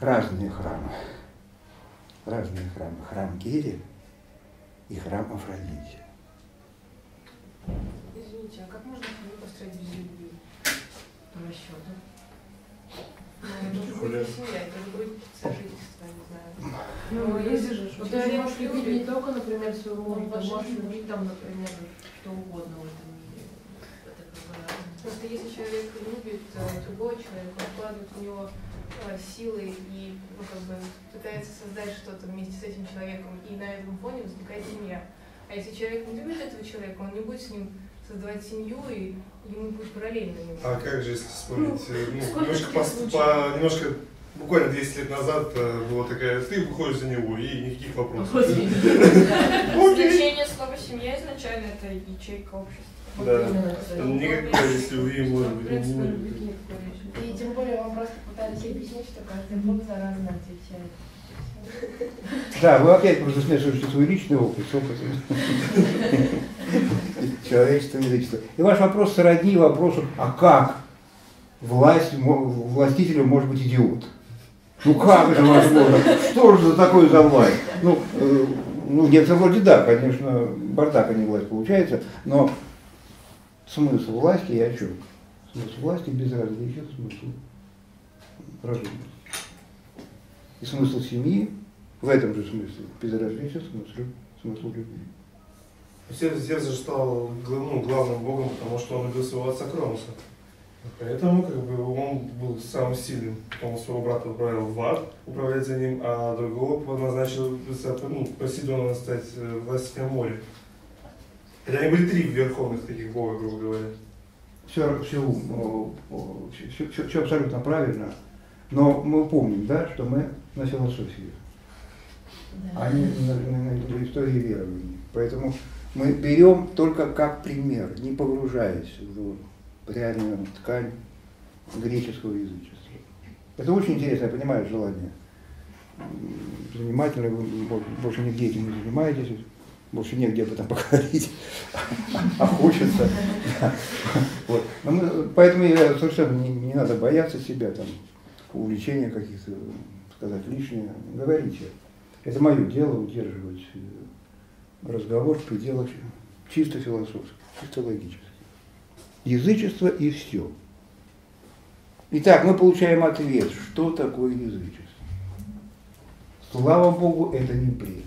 разные храмы. Разные храмы. Храм Гере и храм Афродите. Извините, а как можно построить без любви? По расчету. Ну, это же будет не семья, это же будет сожительство, не знаю. Ну, есть же, Вот что ты можешь любить не только, например, своего мужа, ты можешь любить там, например, что угодно в этом мире. Просто если человек любит э, другого человека, он вкладывает в него э, силы и ну, как бы пытается создать что-то вместе с этим человеком, и на этом фоне возникает семья. А если человек не любит этого человека, он не будет с ним создавать семью, и ему будет параллельно. А как же, если вспомнить, э, ну, сколько немножко, по, по- немножко, буквально 200 лет назад э, была такая, ты выходишь за него, и никаких вопросов. Значение слова семья изначально это ячейка общества. Да. Никакой, если любви может В быть, принципе, не не И тем более вам просто пытались объяснить, что каждый бог заразно отвечает. Да, вы опять просто смешиваете свой личный опыт с опытом человечества язычества. И ваш вопрос сродни вопросу, а как власть, властителю может быть идиот? Ну как это возможно? Что же за такое за власть? Ну, э, ну в некотором роде да, конечно, бардак, а не власть получается, но смысл власти я о чем? Смысл власти безразличен смыслу разумности. И смысл семьи в этом же смысле безразличен смыслу, смыслу любви. Зевс, Зевс же стал ну, главным богом, потому что он любил своего отца Кроноса. Поэтому как бы, он был самым сильным. Он своего брата отправил в ад управлять за ним, а другого назначил ну, Посейдона стать э, властителем моря. Хотя они были три верховных таких бога, грубо говоря. Все, все, все, все абсолютно правильно, но мы помним, да, что мы на философии, Да. а не на, на- на истории верований. Поэтому мы берем только как пример, не погружаясь в реальную ткань греческого язычества. Это очень интересно, я понимаю желание. Занимательно, вы больше- нигде этим не занимаетесь, больше негде об этом поговорить, а хочется. Поэтому совершенно не, не надо бояться себя, там, увлечения каких-то, сказать лишнее. Говорите. Это мое дело удерживать э, разговор в пределах чисто философских, чисто логических. Язычество и все. Итак, мы получаем ответ, что такое язычество. Слава Богу, это не бред.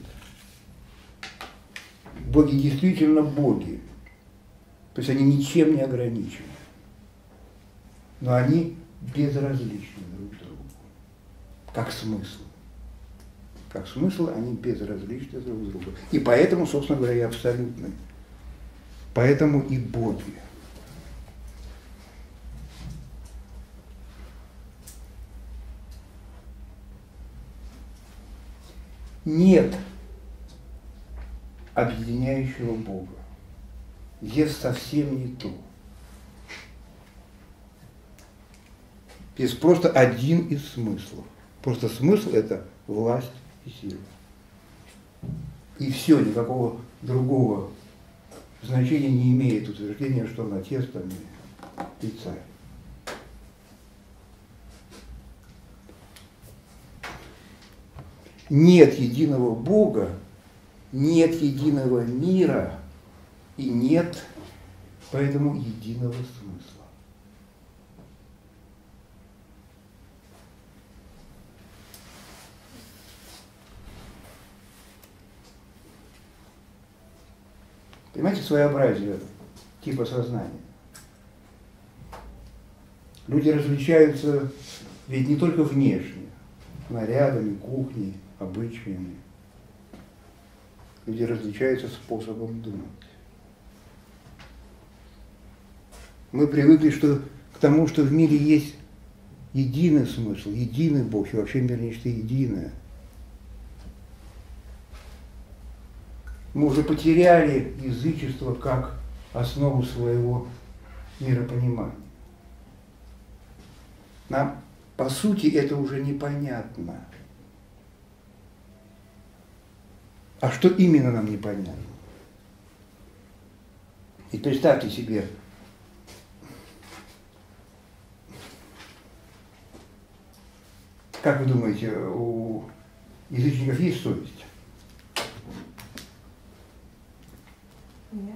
Боги действительно боги. То есть они ничем не ограничены. Но они безразличны друг другу. Как смысл. Как смысл они безразличны друг другу. И поэтому, собственно говоря, и абсолютны. Поэтому и боги. Нет объединяющего Бога. Есть совсем не то. Есть просто один из смыслов. Просто смысл – это власть и сила. И все, никакого другого значения не имеет утверждение, что он отец там и царь. Нет единого Бога, нет единого мира и нет поэтому единого смысла. Понимаете, своеобразие типа сознания. Люди различаются ведь не только внешне, нарядами, кухней, обычаями. Люди различаются способом думать. Мы привыкли, что к тому, что в мире есть единый смысл, единый Бог, и вообще мир нечто единое. Мы уже потеряли язычество как основу своего миропонимания. Нам, по сути, это уже непонятно. А что именно нам непонятно? И представьте себе, как вы думаете, у язычников есть совесть? Нет.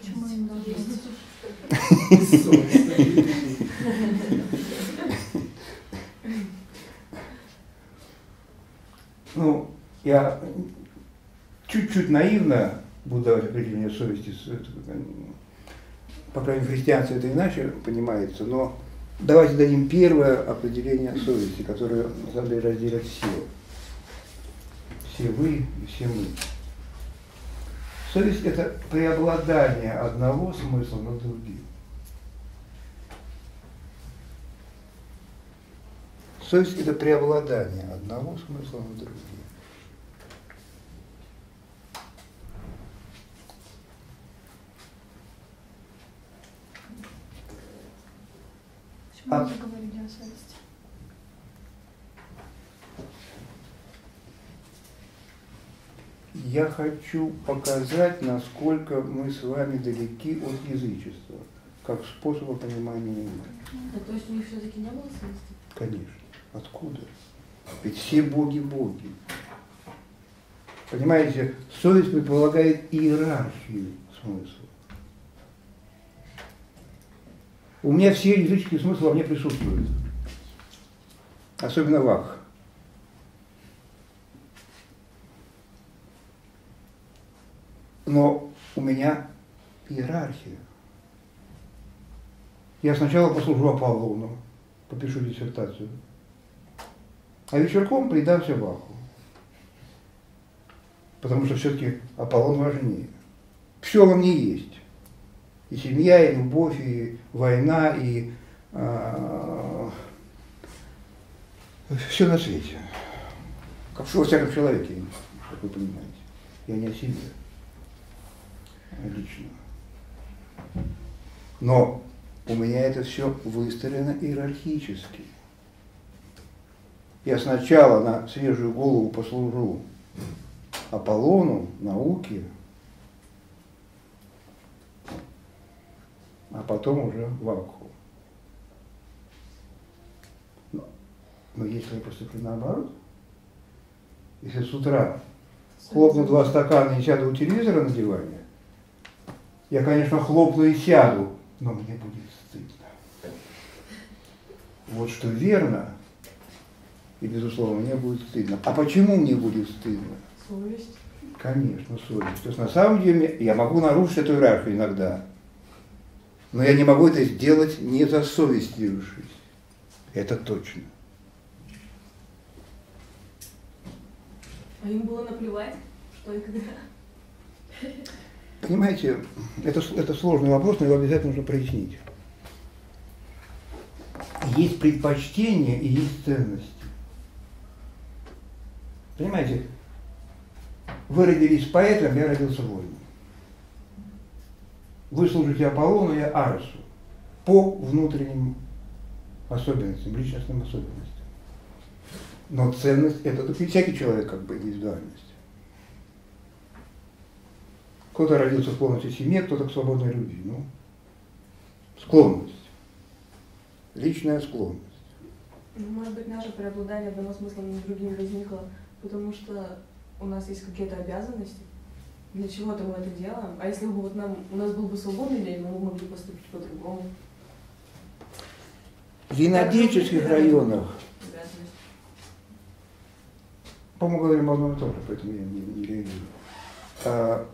Почему им должно быть? Ну, я чуть-чуть наивно буду давать определение совести, м, по крайней мере, в христианстве это иначе понимается, но давайте дадим первое определение совести, которое на самом деле разделят все. Все вы и все мы. Совесть – это преобладание одного смысла над другим. Совесть – это преобладание одного смысла над другим. А- мы заговорили о совести? Я хочу показать, насколько мы с вами далеки от язычества, как способа понимания мира. Да, то есть у них все-таки не было совести? Конечно. Откуда? Ведь все боги боги. Понимаете, совесть предполагает иерархию смысла. У меня все языческие смыслы во мне присутствуют. Особенно вах. Но у меня иерархия. Я сначала послужу Аполлону, попишу диссертацию, а вечерком предамся Ваху. Потому что все-таки Аполлон важнее. Все во мне есть. И семья, и любовь, и война, и все на свете. Как во всяком человеке, как вы понимаете. Я не о себе. Лично. Но у меня это все выстроено иерархически. Я сначала на свежую голову послужу Аполлону, науке, а потом уже Вакху. Но, но если я поступлю наоборот, если с утра хлопну два стакана и сяду у телевизора на диване, я, конечно, хлопну и сяду, но мне будет стыдно. Вот что верно, и, безусловно, мне будет стыдно. А почему мне будет стыдно? Совесть. Конечно, совесть. То есть на самом деле я могу нарушить эту иерархию иногда, но я не могу это сделать, не засовестившись. Это точно. А им было наплевать, что и когда. Понимаете, это, это сложный вопрос, но его обязательно нужно прояснить. Есть предпочтения и есть ценности. Понимаете, вы родились поэтом, я родился воином. Вы служите Аполлону, я Аресу. По внутренним особенностям, личностным особенностям. Но ценность – это всякий человек как бы индивидуальность. Кто-то родился в склонности к семье, кто-то к свободной любви. Ну, склонность. Личная склонность. Ну, может быть, наше преобладание одного смысла над другим возникло, потому что у нас есть какие-то обязанности, для чего-то мы это делаем. А если бы вот нам, у нас был бы свободный день, мы бы могли поступить по-другому. В винодельческих районах, Обязанность. по-моему, говорим об одном и том же, поэтому я не, не реагирую. А,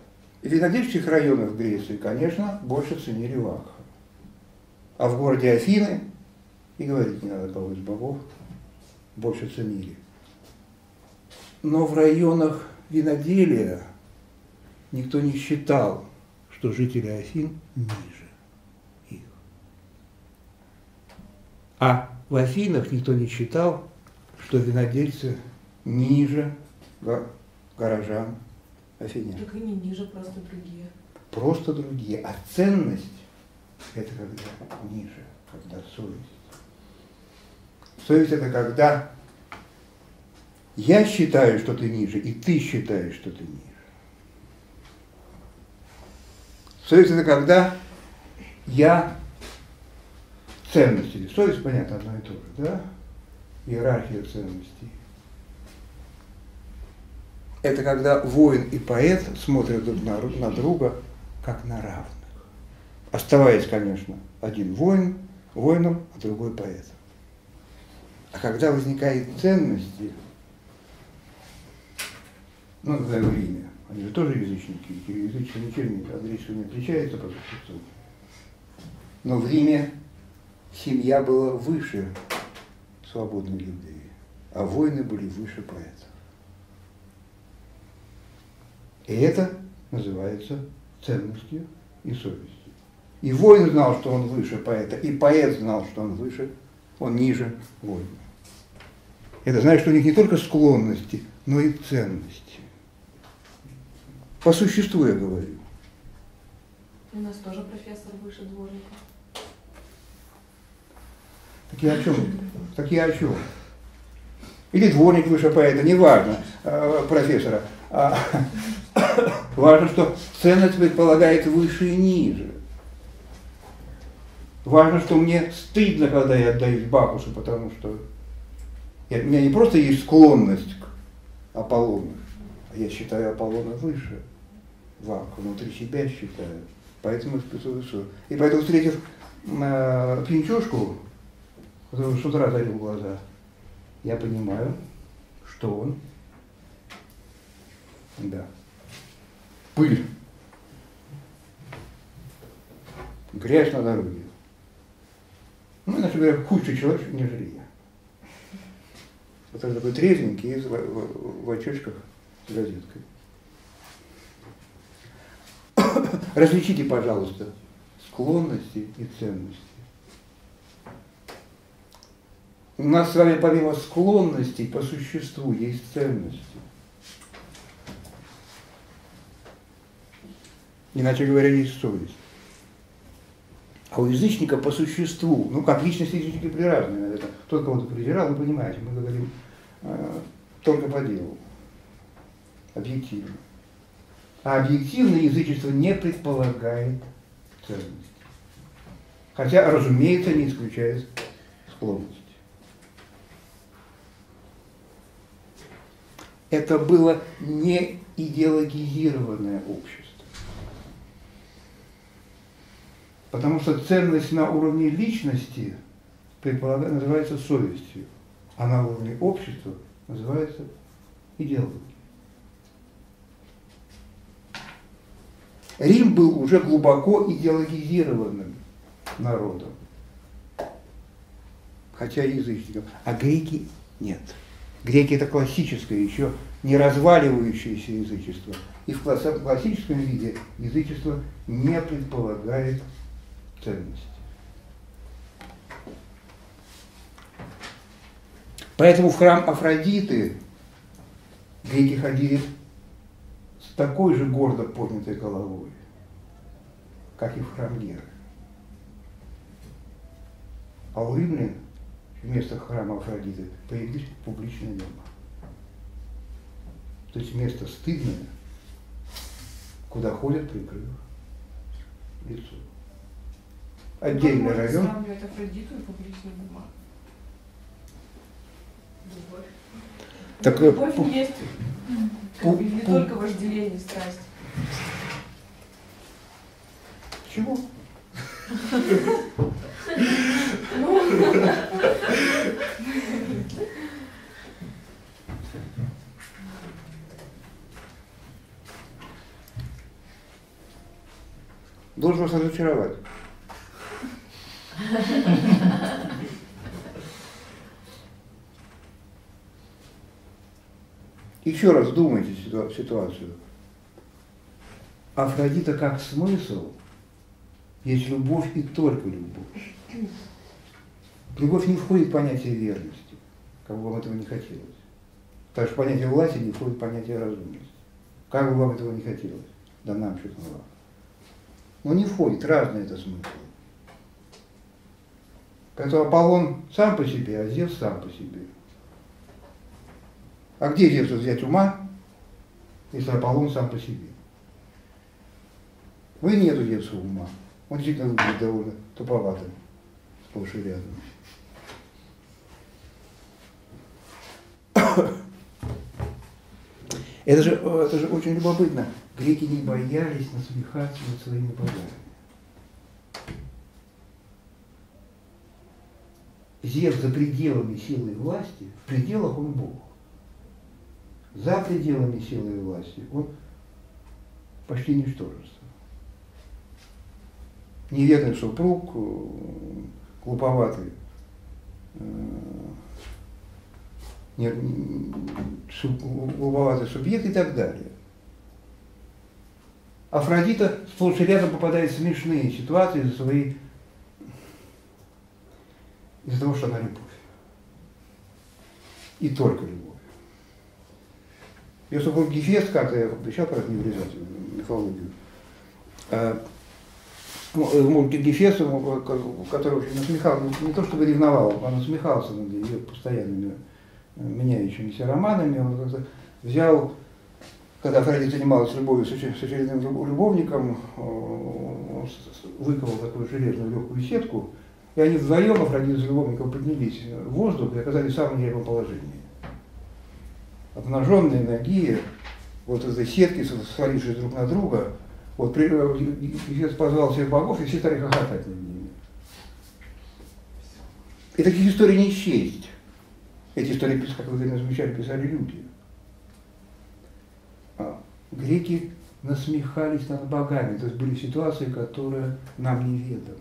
в винодельческих районах Греции, конечно, больше ценили Ваха. А в городе Афины, и говорить не надо кого из богов, больше ценили. Но в районах виноделия никто не считал, что жители Афин ниже их. А в Афинах никто не считал, что винодельцы ниже го- горожан афинян. Так и не ниже, просто другие. Просто другие. А ценность – это когда ниже, когда совесть. Совесть – это когда я считаю, что ты ниже, и ты считаешь, что ты ниже. Совесть – это когда я ценности. Совесть, понятно, одно и то же, да? Иерархия ценностей. Это когда воин и поэт смотрят друг на, на друга как на равных. Оставаясь, конечно, один воин, воином, а другой поэтом. А когда возникают ценности, ну, например, в Риме, они же тоже язычники, и язычество ничем не, отличается по существу. Но в Риме семья была выше свободной людей, а воины были выше поэтов. И это называется ценностью и совестью. И воин знал, что он выше поэта, и поэт знал, что он выше, он ниже воина. Это значит, что у них не только склонности, но и ценности. По существу я говорю. У нас тоже профессор выше дворника. Такие о чем? Такие о чем? Или дворник выше поэта, неважно, э, профессора. Важно, что ценность предполагает выше и ниже. Важно, что мне стыдно, когда я отдаюсь Бакусу, потому что я- у меня не просто есть склонность к Аполлону, а я считаю Аполлона выше Ваку, внутри себя считаю. Поэтому спецовысу. И поэтому, встретив э, пьянчушку, который с утра залил глаза, я понимаю, что он, да, пыль, грязь на дороге. Ну, иначе говоря, худший человек, нежели я. Который такой трезвенький и в очочках с газеткой. Различите, пожалуйста, склонности и ценности. У нас с вами помимо склонностей по существу есть ценности. Иначе говоря, есть совесть. А у язычника по существу, ну как личности язычники приразные, это тот, кого ты презирал, вы понимаете, мы говорим э, только по делу, объективно. А объективное язычество не предполагает ценности. Хотя, разумеется, не исключает склонности. Это было не идеологизированное общество. Потому что ценность на уровне личности называется совестью, а на уровне общества называется идеологией. Рим был уже глубоко идеологизированным народом, хотя и а греки нет. Греки это классическое, еще не разваливающееся язычество. И в класс- классическом виде язычество не предполагает ценности. Поэтому в храм Афродиты греки ходили с такой же гордо поднятой головой, как и в храм Геры. А у римлян вместо храма Афродиты появились публичные дома. То есть место стыдное, куда ходят, прикрыв лицо. Отдельный Как можно район. Так, э, Любовь пу- есть пу- как бы, не пу- только вожделение, страсть. Чего? Должен вас разочаровать. Еще раз думайте ситуа- ситуацию. Афродита как смысл есть любовь и только любовь. Любовь не входит в понятие верности, как бы вам этого не хотелось. Так что понятие власти не входит в понятие разумности. Как бы вам этого не хотелось, да нам что-то Но не входит, разные это смыслы. Поэтому Аполлон сам по себе, а Зевс сам по себе. А где Зевсу взять ума, если Аполлон сам по себе? Вы нету Зевса ума. Он действительно выглядит довольно туповатым, сплошь и рядом. Это же, это же очень любопытно. Греки не боялись насмехаться над своими богами. Зевс за пределами силы и власти, в пределах он Бог. За пределами силы и власти он почти ничтожество. Неверный супруг, э, глуповатый, э, глуповатый субъект и так далее. Афродита сплошь и рядом попадает в смешные ситуации за свои из-за того, что она любовь. И только любовь. Ее супруг Гефест как-то, я обещал, правда, не влезать в мифологию, ну, Гефест, который очень насмехался, не то чтобы ревновал, он насмехался над ее постоянными э, меняющимися романами, он как-то взял, когда Фредди занималась любовью с очередным любовником, выковал такую железную легкую сетку, и они вдвоем, Афродита с любовником, поднялись в воздух и оказались в самом нелепом положении. Обнаженные ноги, вот из этой сетки, свалившись друг на друга, вот Иисус позвал всех богов, и все стали хохотать над ними. И таких историй не счесть. Эти истории, как вы замечали, писали люди. А греки насмехались над богами, то есть были ситуации, которые нам неведомы.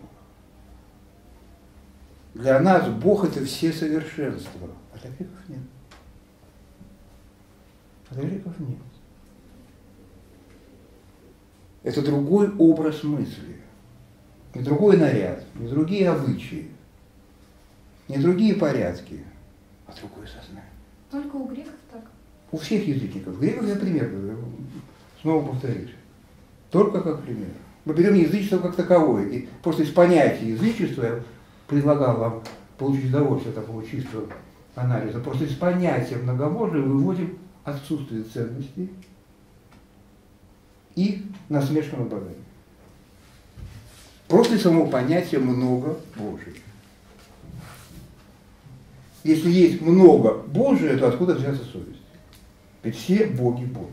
Для нас Бог это все совершенство, а для греков нет. А для греков нет. Это другой образ мысли, не другой наряд, не другие обычаи, не другие порядки, а другое сознание. Только у греков так? У всех язычников. Греков я пример снова повторюсь. Только как пример. Мы берем язычество как таковое, и просто из понятия язычества предлагал вам получить удовольствие такого чистого анализа, просто из понятия многобожия выводим отсутствие ценностей и насмешка над богами. Просто из самого понятия много Божия. Если есть много Божия, то откуда взяться совесть? Ведь все боги боги.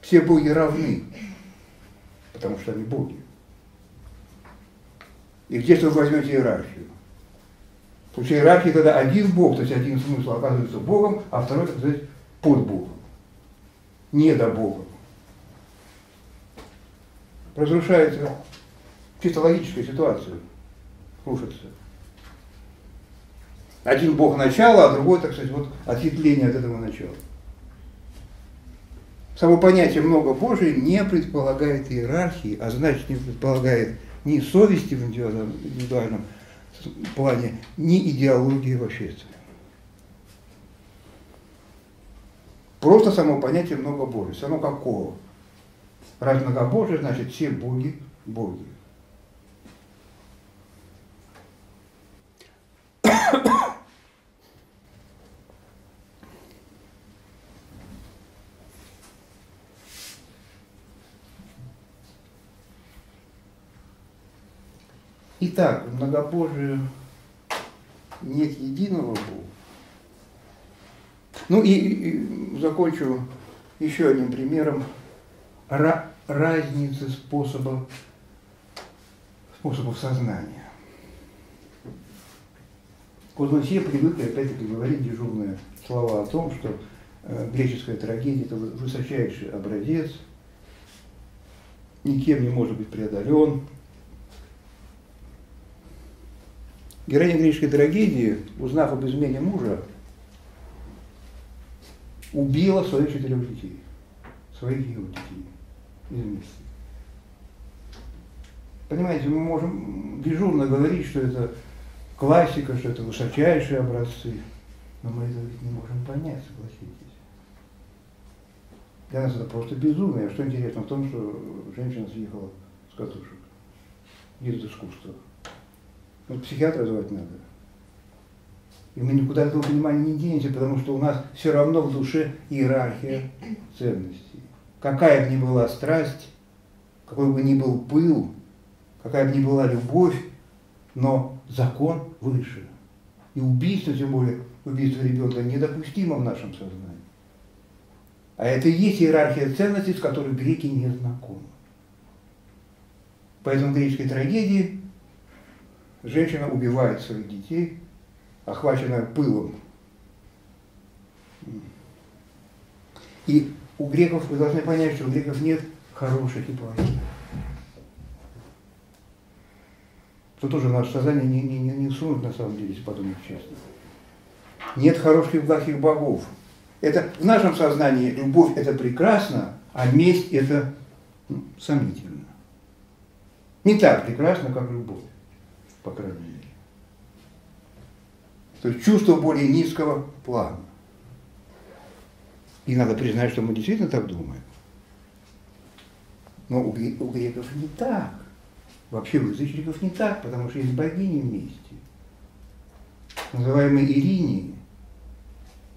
Все боги равны, потому что они боги. И где же вы возьмете иерархию? Потому что иерархия тогда один Бог, то есть один смысл оказывается Богом, а второй, так сказать, под Богом. Не до Бога. Разрушается чисто логическая ситуация. Рушится. Один Бог начала, а другой, так сказать, вот ответвление от этого начала. Само понятие много Божие не предполагает иерархии, а значит не предполагает ни совести в индивидуальном, индивидуальном плане, ни идеологии в общественном. Просто само понятие многобожие. Само какого? Раз многобожие, значит все боги – боги. Итак, в многобожии нет единого Бога. Ну и, и закончу еще одним примером Ра разницы способов, способов сознания. Все привыкли, опять-таки, говорить дежурные слова о том, что э, греческая трагедия – это высочайший образец, никем не может быть преодолен, Героиня греческой трагедии, узнав об измене мужа, убила своих четырех детей, своих его детей из мести. Понимаете, мы можем дежурно говорить, что это классика, что это высочайшие образцы. Но мы этого ведь не можем понять, согласитесь. Для нас это просто безумие. Что интересно в том, что женщина съехала с катушек. Где тут искусство? Вот психиатра звать надо. И мы никуда этого понимания не денемся, потому что у нас все равно в душе иерархия ценностей. Какая бы ни была страсть, какой бы ни был пыл, какая бы ни была любовь, но закон выше. И убийство, тем более убийство ребенка, недопустимо в нашем сознании. А это и есть иерархия ценностей, с которой греки не знакомы. Поэтому в греческой трагедии женщина убивает своих детей, охваченная пылом. И у греков, вы должны понять, что у греков нет хороших и плохих. Что тоже наше сознание не, не, не, не сунут на самом деле, если подумать честно. Нет хороших и плохих богов. Это в нашем сознании любовь это прекрасно, а месть это ну, сомнительно. Не так прекрасно, как любовь, по крайней мере. То есть чувство более низкого плана. И надо признать, что мы действительно так думаем. Но у, греков не так. Вообще у язычников не так, потому что есть богини вместе, называемые Иринии,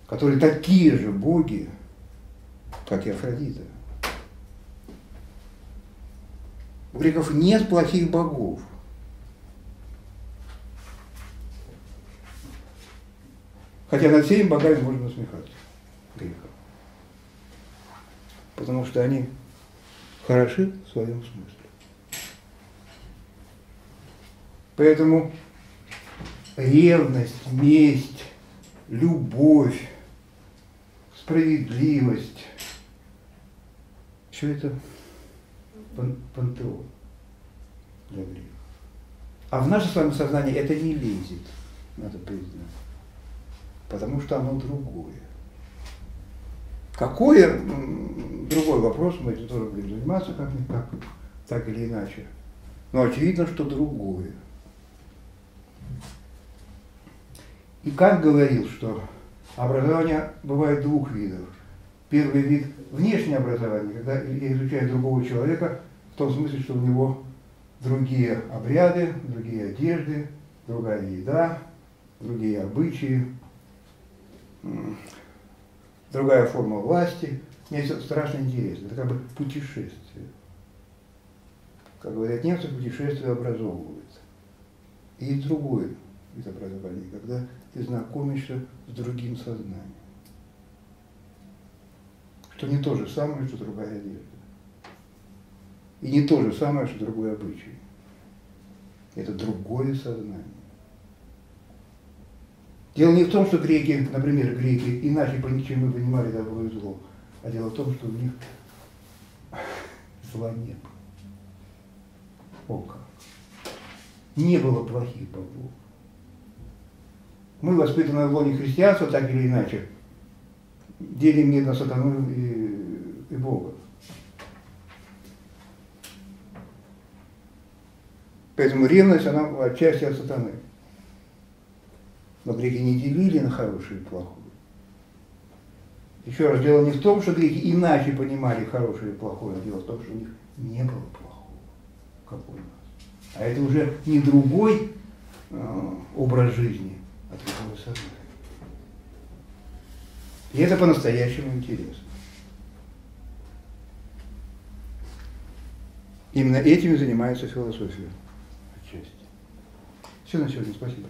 которые такие же боги, как и Афродита. У греков нет плохих богов. Хотя над всеми богами можно насмехаться греков. Потому что они хороши в своем смысле. Поэтому ревность, месть, любовь, справедливость, все это пантеон для греков. А в наше с вами сознание это не лезет, надо признать. Потому что оно другое. Какое, другой вопрос, мы этим тоже будем заниматься как-никак, так или иначе. Но очевидно, что другое. И как говорил, что образование бывает двух видов. Первый вид – внешнее образование, когда я изучаю другого человека в том смысле, что у него другие обряды, другие одежды, другая еда, другие обычаи, другая форма власти. Мне все страшно интересно. Это как бы путешествие. Как говорят немцы, путешествие образовывает. И другое вид образования, когда ты знакомишься с другим сознанием. Что не то же самое, что другая одежда. И не то же самое, что другой обычай. Это другое сознание. Дело не в том, что греки, например, греки, иначе чем мы понимали добро и зло, а дело в том, что у них зла не было. О как. Не было плохих богов. Мы, воспитанные в лоне христианства, так или иначе, делим не на сатану и, и Бога. Поэтому ревность, она отчасти от сатаны. Но греки не делили на хорошее и плохое. Еще раз, дело не в том, что греки иначе понимали хорошее и плохое, а дело в том, что у них не было плохого, как у нас. А это уже не другой э, образ жизни, а другое сознание. И это по-настоящему интересно. Именно этим и занимается философия отчасти. Все на сегодня. Спасибо.